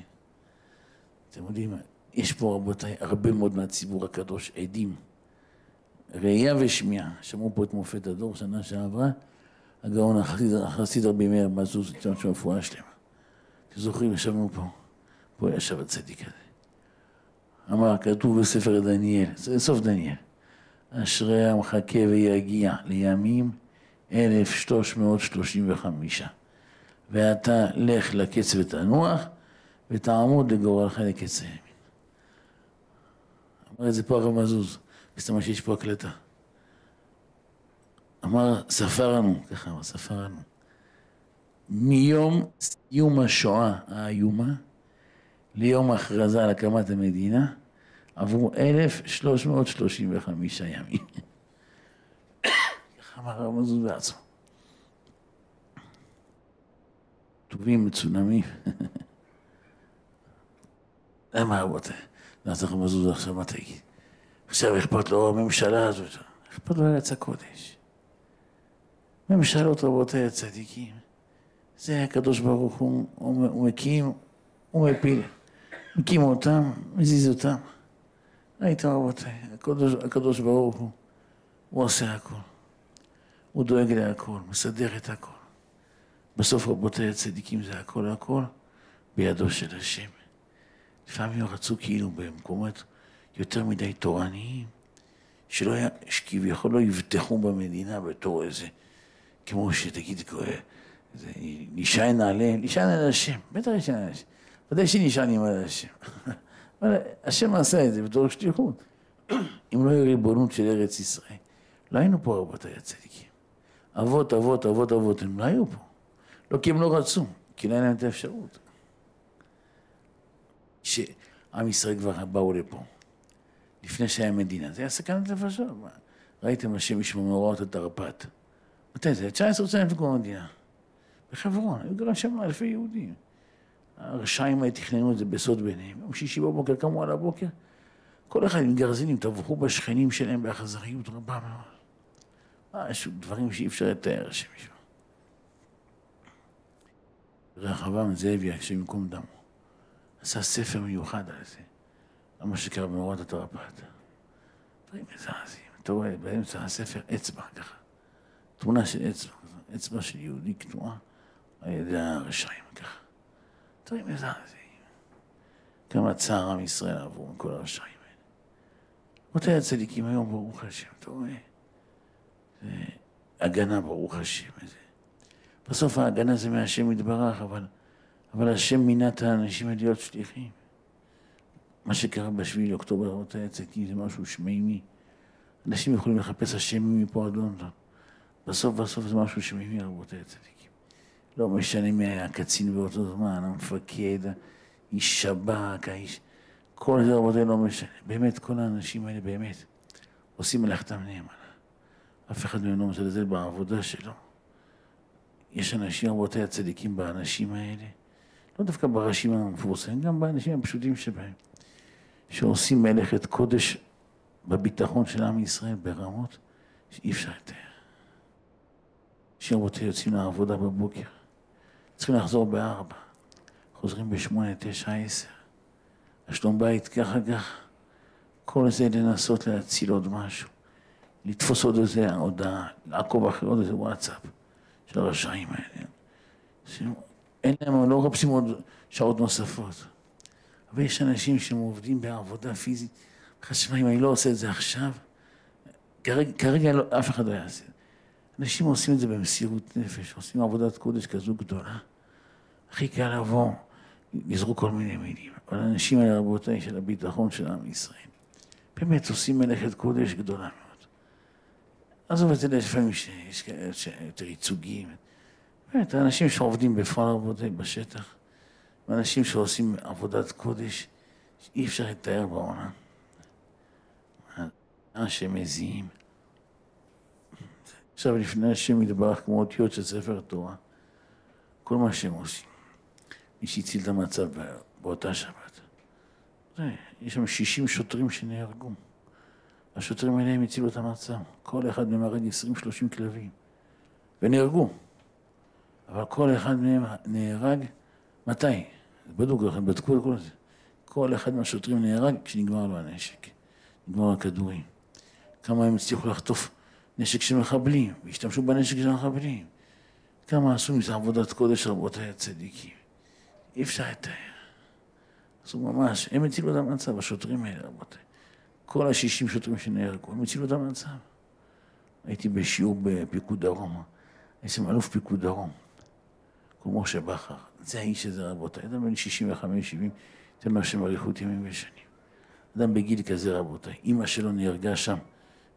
אתם יודעים, יש פה רבותיי הרבה מאוד מהציבור הקדוש עדים. ראייה ושמיעה. שמעו פה את מופת הדור שנה שעברה, הגאון החסיד רבי מאיר מזוז, ניתן שם רפואה שלמה. אתם זוכרים, ישבנו פה, פה ישב הצדיק הזה. אמר, כתוב בספר דניאל, זה סוף דניאל, אשרי המחכה ויגיע לימים 1335. ואתה לך לקץ ותנוח, ותעמוד לגורלך לקץ הימין. אמר את זה פה הרב מזוז, מסתבר שיש פה הקלטה. אמר, ספרנו, ככה אמר, ספרנו. מיום סיום השואה האיומה ליום ההכרזה על הקמת המדינה עברו 1,335 ימים. (coughs) ככה אמר הרב מזוז בעצמו. טובים, מצונמים. למה רבותיי? לא צריך מזוז עכשיו, מה תגיד? עכשיו אכפת לו הממשלה הזאת, אכפת לו ארץ הקודש. ממשלות רבותיי הצדיקים, זה הקדוש ברוך הוא, הוא מקים, הוא מפיל, מקים אותם, מזיז אותם. ראית רבותיי, הקדוש, הקדוש ברוך הוא, הוא עושה הכל. הוא דואג להכל, מסדר את הכל. בסוף רבותיי הצדיקים זה הכל הכל בידו של השם. לפעמים רצו כאילו במקומות יותר מדי תורניים, שלא היה, שכביכול לא יבטחו במדינה בתור איזה, כמו שתגיד, נשען עליהם, נשען על השם, בטח נשען על השם, ודאי שנשענים על השם. (laughs) אבל השם עשה את זה בתור שליחות. אם לא היה ריבונות של ארץ ישראל, לא היינו פה רבותיי הצדיקים. אבות, אבות, אבות, אבות, הם לא היו פה. לא כי הם לא רצו, כי לא היה להם את האפשרות. שעם ישראל כבר באו לפה, לפני שהיה מדינה, זה היה סכנת נפשות. ראיתם השם ישמעו מאורעות התרפ"ט. מתי זה? 19 שנה לפני קום המדינה. בחברון, היו גרים שם אלפי יהודים. הרשעים האלה תכננו את זה בסוד ביניהם. יום שישי בבוקר קמו על הבוקר, כל אחד עם גרזינים טבחו בשכנים שלהם באכזריות רבה מאוד. משהו, דברים שאי אפשר לתאר, השם ישמע. רחבעם זאבי, השם ייקום דמו, עשה ספר מיוחד על זה, על מה שקרה במאורת התרפ"ט. דברים מזעזעים. אתה רואה באמצע הספר אצבע ככה, תמונה של אצבע, אצבע של יהודי קטועה על ידי הרשעים ככה. דברים מזעזעים. כמה צער עם ישראל עבור מכל הרשעים האלה. רבותי הצדיקים היום, ברוך השם, אתה רואה? זה הגנה, ברוך השם, איזה. בסוף ההגנה זה מהשם יתברך, אבל, אבל השם מינה את האנשים להיות שליחים. מה שקרה בשביעי לאוקטובר, רבותיי הצדיקים, זה משהו שמימי. אנשים יכולים לחפש השם מפה עד לונדון. בסוף בסוף זה משהו שמימי, רבותיי הצדיקים. לא משנה מי היה הקצין באותו זמן, המפקד, איש שב"כ, האיש... כל זה רבותיי לא משנה. באמת, כל האנשים האלה באמת עושים מלאכתם נאמנה. אף אחד מהם לא מזלזל בעבודה שלו. יש אנשים, רבותיי הצדיקים, באנשים האלה, לא דווקא בראשים המפורסמים, גם באנשים הפשוטים שבהם, שעושים מלאכת קודש בביטחון של עם ישראל ברמות שאי אפשר לתאר. שרבותיי יוצאים לעבודה בבוקר, צריכים לחזור בארבע, חוזרים בשמונה, תשע, עשר. השלום בית ככה ככה. כל זה לנסות להציל עוד משהו, לתפוס עוד איזה הודעה, לעקוב אחרי עוד איזה וואטסאפ של הרשעים האלה. אין להם, לא מחפשים עוד שעות נוספות. אבל יש אנשים שהם עובדים בעבודה פיזית, חשבה אם אני לא עושה את זה עכשיו, כרגע, כרגע לא, אף אחד לא יעשה. אנשים עושים את זה במסירות נפש, עושים עבודת קודש כזו גדולה. הכי קל לבוא, לזרוק כל מיני מילים. אבל האנשים האלה, רבותיי, של הביטחון של עם ישראל, באמת עושים מלאכת קודש גדולה מאוד. עזוב את זה, לפעמים שיש כאלה יותר ייצוגים. באמת, האנשים שעובדים בפועל, רבותיי, בשטח, ואנשים שעושים עבודת קודש, אי אפשר לתאר בעולם. מה שהם מזיעים. עכשיו, לפני השם יתברך כמו אותיות של ספר תורה, כל מה שהם עושים. מי שהציל את המצב באותה שבת. יש שם 60 שוטרים שנהרגו. השוטרים האלה הם הצילו את המצב. כל אחד מהם הרג 20-30 כלבים. ונהרגו. אבל כל אחד מהם נהרג, מתי? בדוק לכם, בדקו את כל זה. כל אחד מהשוטרים נהרג כשנגמר לו הנשק. נגמר הכדורים. כמה הם הצליחו לחטוף נשק של מחבלים, והשתמשו בנשק של מחבלים. כמה עשו מזה עבודת קודש רבותיי הצדיקים. אי אפשר לתאר. עשו ממש, הם הצילו את המצב, השוטרים האלה רבותיי. כל השישים שוטרים שנהרגו, הם הצילו את המצב. הייתי בשיעור בפיקוד דרום, הייתי אלוף פיקוד דרום, כמו משה בכר. זה האיש הזה רבותיי, אדם בן 65-70, תן לו השם אריכות ימים ושנים. אדם בגיל כזה רבותיי, אימא שלו נהרגה שם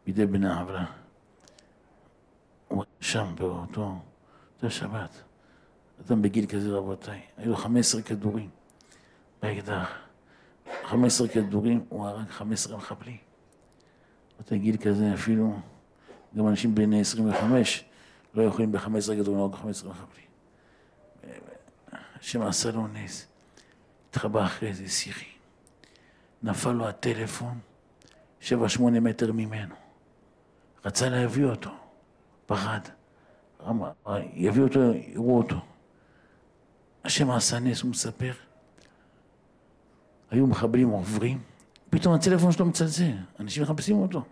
בידי בני עוולה. שם באותו, באותה שבת. אדם בגיל כזה רבותיי, היו לו 15 כדורים באקדח. 15 כדורים, הוא הרג 15 מחבלים. באותה גיל כזה אפילו, גם אנשים בני 25 לא יכולים ב-15 כדורים להרוג 15 מחבלים. השם עשה לו נס, התחבא אחרי זה שיחי. נפל לו הטלפון, שבע שמונה מטר ממנו. רצה להביא אותו, פחד. אמר, יביא אותו, יראו אותו. השם עשה נס, הוא מספר. היו מחבלים עוברים, פתאום הטלפון שלו מצלצל, אנשים מחפשים אותו.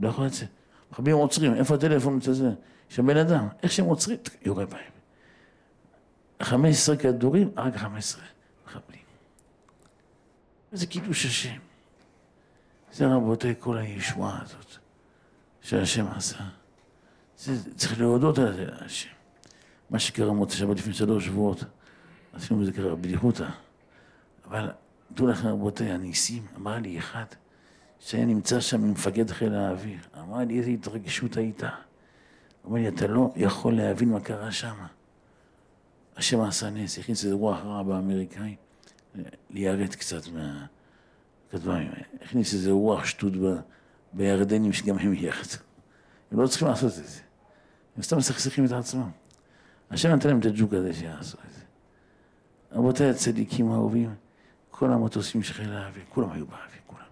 לא יכול לצאת. מחבלים עוצרים, איפה הטלפון מצלצל? יש בן אדם, איך שהם עוצרים, יורה בהם. 15 כדורים, רק 15 מחבלים. איזה קידוש השם. זה רבותיי כל הישועה הזאת שהשם עשה. זה, צריך להודות על זה להשם. מה שקרה מוצא שבת לפני שלוש שבועות, עשינו בזה ככה בדיחותא. אבל דעו לכם רבותיי, הניסים, אמר לי אחד שהיה נמצא שם עם מפקד חיל האוויר, אמר לי איזה התרגשות הייתה. אמר לי, אתה לא יכול להבין מה קרה שם. השם עשה נס, הכניס איזה רוח רע באמריקאים, ליירט קצת מה... כתביים, הכניס איזה רוח שטות ב... בירדנים שגם הם יחד. הם לא צריכים לעשות את זה. הם סתם מסכסכים את עצמם. השם נתן להם את הג'וק הזה שיעשו את זה. רבותיי הצדיקים האהובים, כל המטוסים של חיל האוויר, כולם היו באוויר, כולם.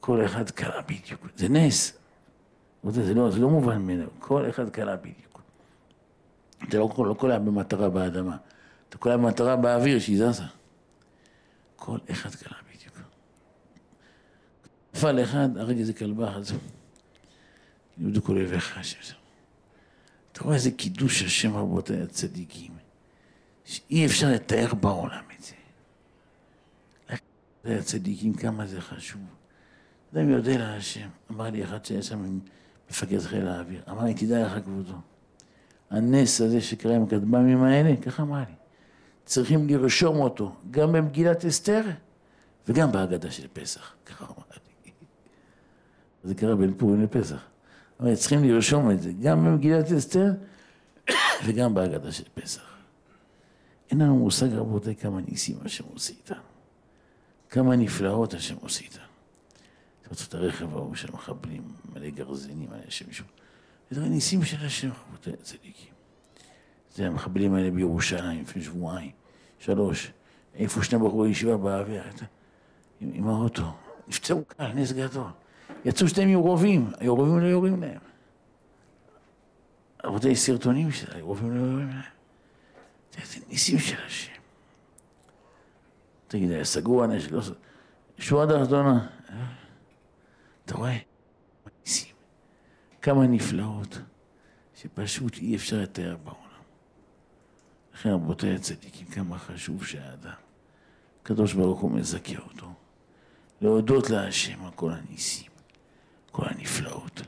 כל אחד קלע בדיוק, זה נס. זה לא, זה לא מובן ממנו, כל אחד קלע בדיוק. אתה לא, לא קולע במטרה באדמה, אתה קולע במטרה באוויר שהיא זזה. כל אחד קלע בדיוק. נפל אחד, הרג איזה כלבה אחת, יהודו כל אויביך השם. אתה רואה איזה קידוש השם רבותיי הצדיקים, שאי אפשר לתאר בעולם את זה. זה הצדיקים, כמה זה חשוב. אדם יודע להשם. אמר לי אחד שהיה שם מפקד חיל האוויר, אמר לי, תדע לך כבודו, הנס הזה שקרה עם הכטב"מים האלה, ככה אמרה לי, צריכים לרשום אותו גם במגילת אסתר וגם בהגדה של פסח, ככה אמרה לי. זה קרה בין פורים לפסח. אבל צריכים לרשום את זה גם במגילת אסתר וגם בהגדה של פסח. אין לנו מושג רבותיי כמה ניסים השם עושה איתנו, כמה נפלאות השם. אתה רוצה את הרכב ההוא של מחבלים, מלא גרזינים, מלא השם מישהו. זה ניסים של השם, רבותיי הצדיקים. זה המחבלים האלה בירושלים לפני שבועיים, שלוש, איפה שני בחורי ישיבה באוויר, עם, עם האוטו, נפצעו קל, נס גדול. יצאו שניהם עם רובים, הירובים לא יורים להם. רבותיי, סרטונים של לא יורים להם. זה ניסים של השם. תגיד, היה סגור הנשק, לא סגור. שורה תחתונה. אתה רואה? כמה נפלאות, שפשוט אי אפשר לתאר בעולם. לכן רבותיי הצדיקים, כמה חשוב שהאדם, הקדוש ברוך הוא מזכה אותו, להודות להשם על כל הניסים, כל הנפלאות.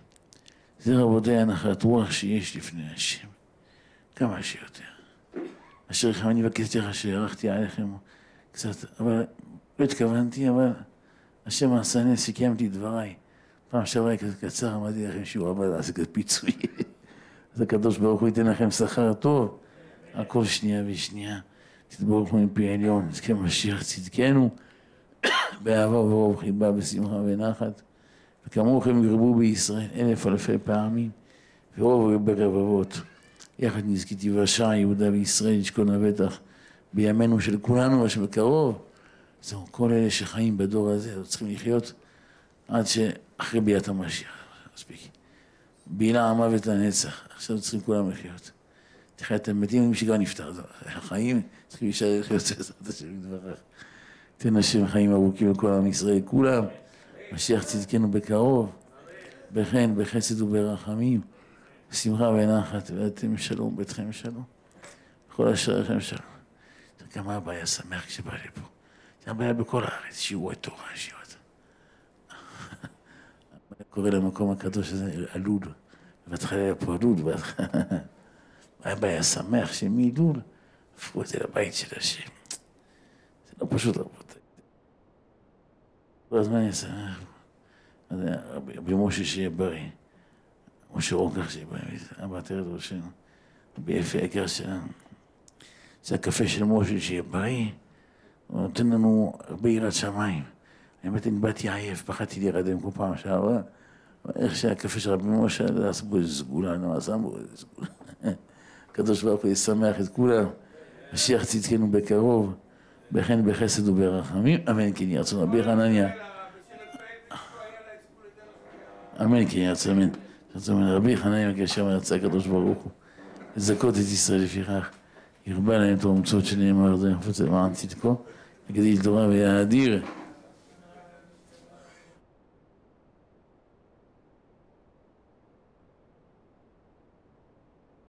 זה רבותיי הנחת רוח שיש לפני השם, כמה שיותר. אשר לכם אני מבקש לך שהארכתי עליכם קצת, אבל לא התכוונתי, אבל השם עשה נס שקיימתי דבריי. פעם שעברה כזה קצר, אמרתי לכם שהוא עבד לעשות פיצוי. (laughs) אז הקדוש ברוך הוא ייתן לכם שכר טוב על כל שנייה ושנייה. תתבורכו מפי עליון, נזכה משיח צדקנו, (coughs) באהבה וברוב חיבה, בשמחה ונחת. וכמוכם ירבו בישראל אלף אלפי פעמים, ורוב ברבבות. יחד נזכיתי ורשע יהודה וישראל ישכון לבטח בימינו של כולנו, מה שבקרוב. זהו, כל אלה שחיים בדור הזה, צריכים לחיות עד שאחרי ביאת המשיח. מספיק. בילה המוות לנצח, עכשיו צריכים כולם לחיות. תחיה את המתים, מי שכבר נפטר, החיים צריכים להישאר לחיות בעזרת השם יתברך. תן השם חיים ארוכים לכל עם ישראל כולם, משיח צדקנו בקרוב, בחן, בחסד וברחמים, בשמחה ונחת, ואתם שלום, ביתכם שלום, וכל אשריכם שלום. גם אבא היה שמח כשבא לפה. זה הבעיה בכל הארץ, שיעורי תורה, שיעורי קורא למקום הקדוש הזה אלול. בהתחלה היה פה אלול, אבא היה שמח שמילול, הפכו את זה לבית של השם. זה לא פשוט, רבותיי. כל הזמן היה שמח. רבי משה שיהיה בריא, משה רוקח שיהיה בריא, אבא תרד ראשנו, רבי יפה היקר שלנו. זה הקפה של משה שיהיה בריא, הוא נותן לנו הרבה יראת שמיים. האמת, אני באתי עייף, פחדתי להירדם כל פעם שעברה. איך שהקפה של רבי משה, עשו בו איזה סגולה, נו, עשה בו איזה סגולה. (laughs) הקדוש ברוך הוא ישמח את כולם, משיח צדקנו בקרוב, בחן בחסד וברחמים, אמן כן ירצו רבי חנניה. אמן כן ירצו, אמן. רבי חנניה כאשר ירצה הקדוש ברוך הוא, לזכות את ישראל לפיכך, ירבה להם את האומצות שנאמר, זה יחפוץ למען צדקו, יגדיל תורה ויאדיר.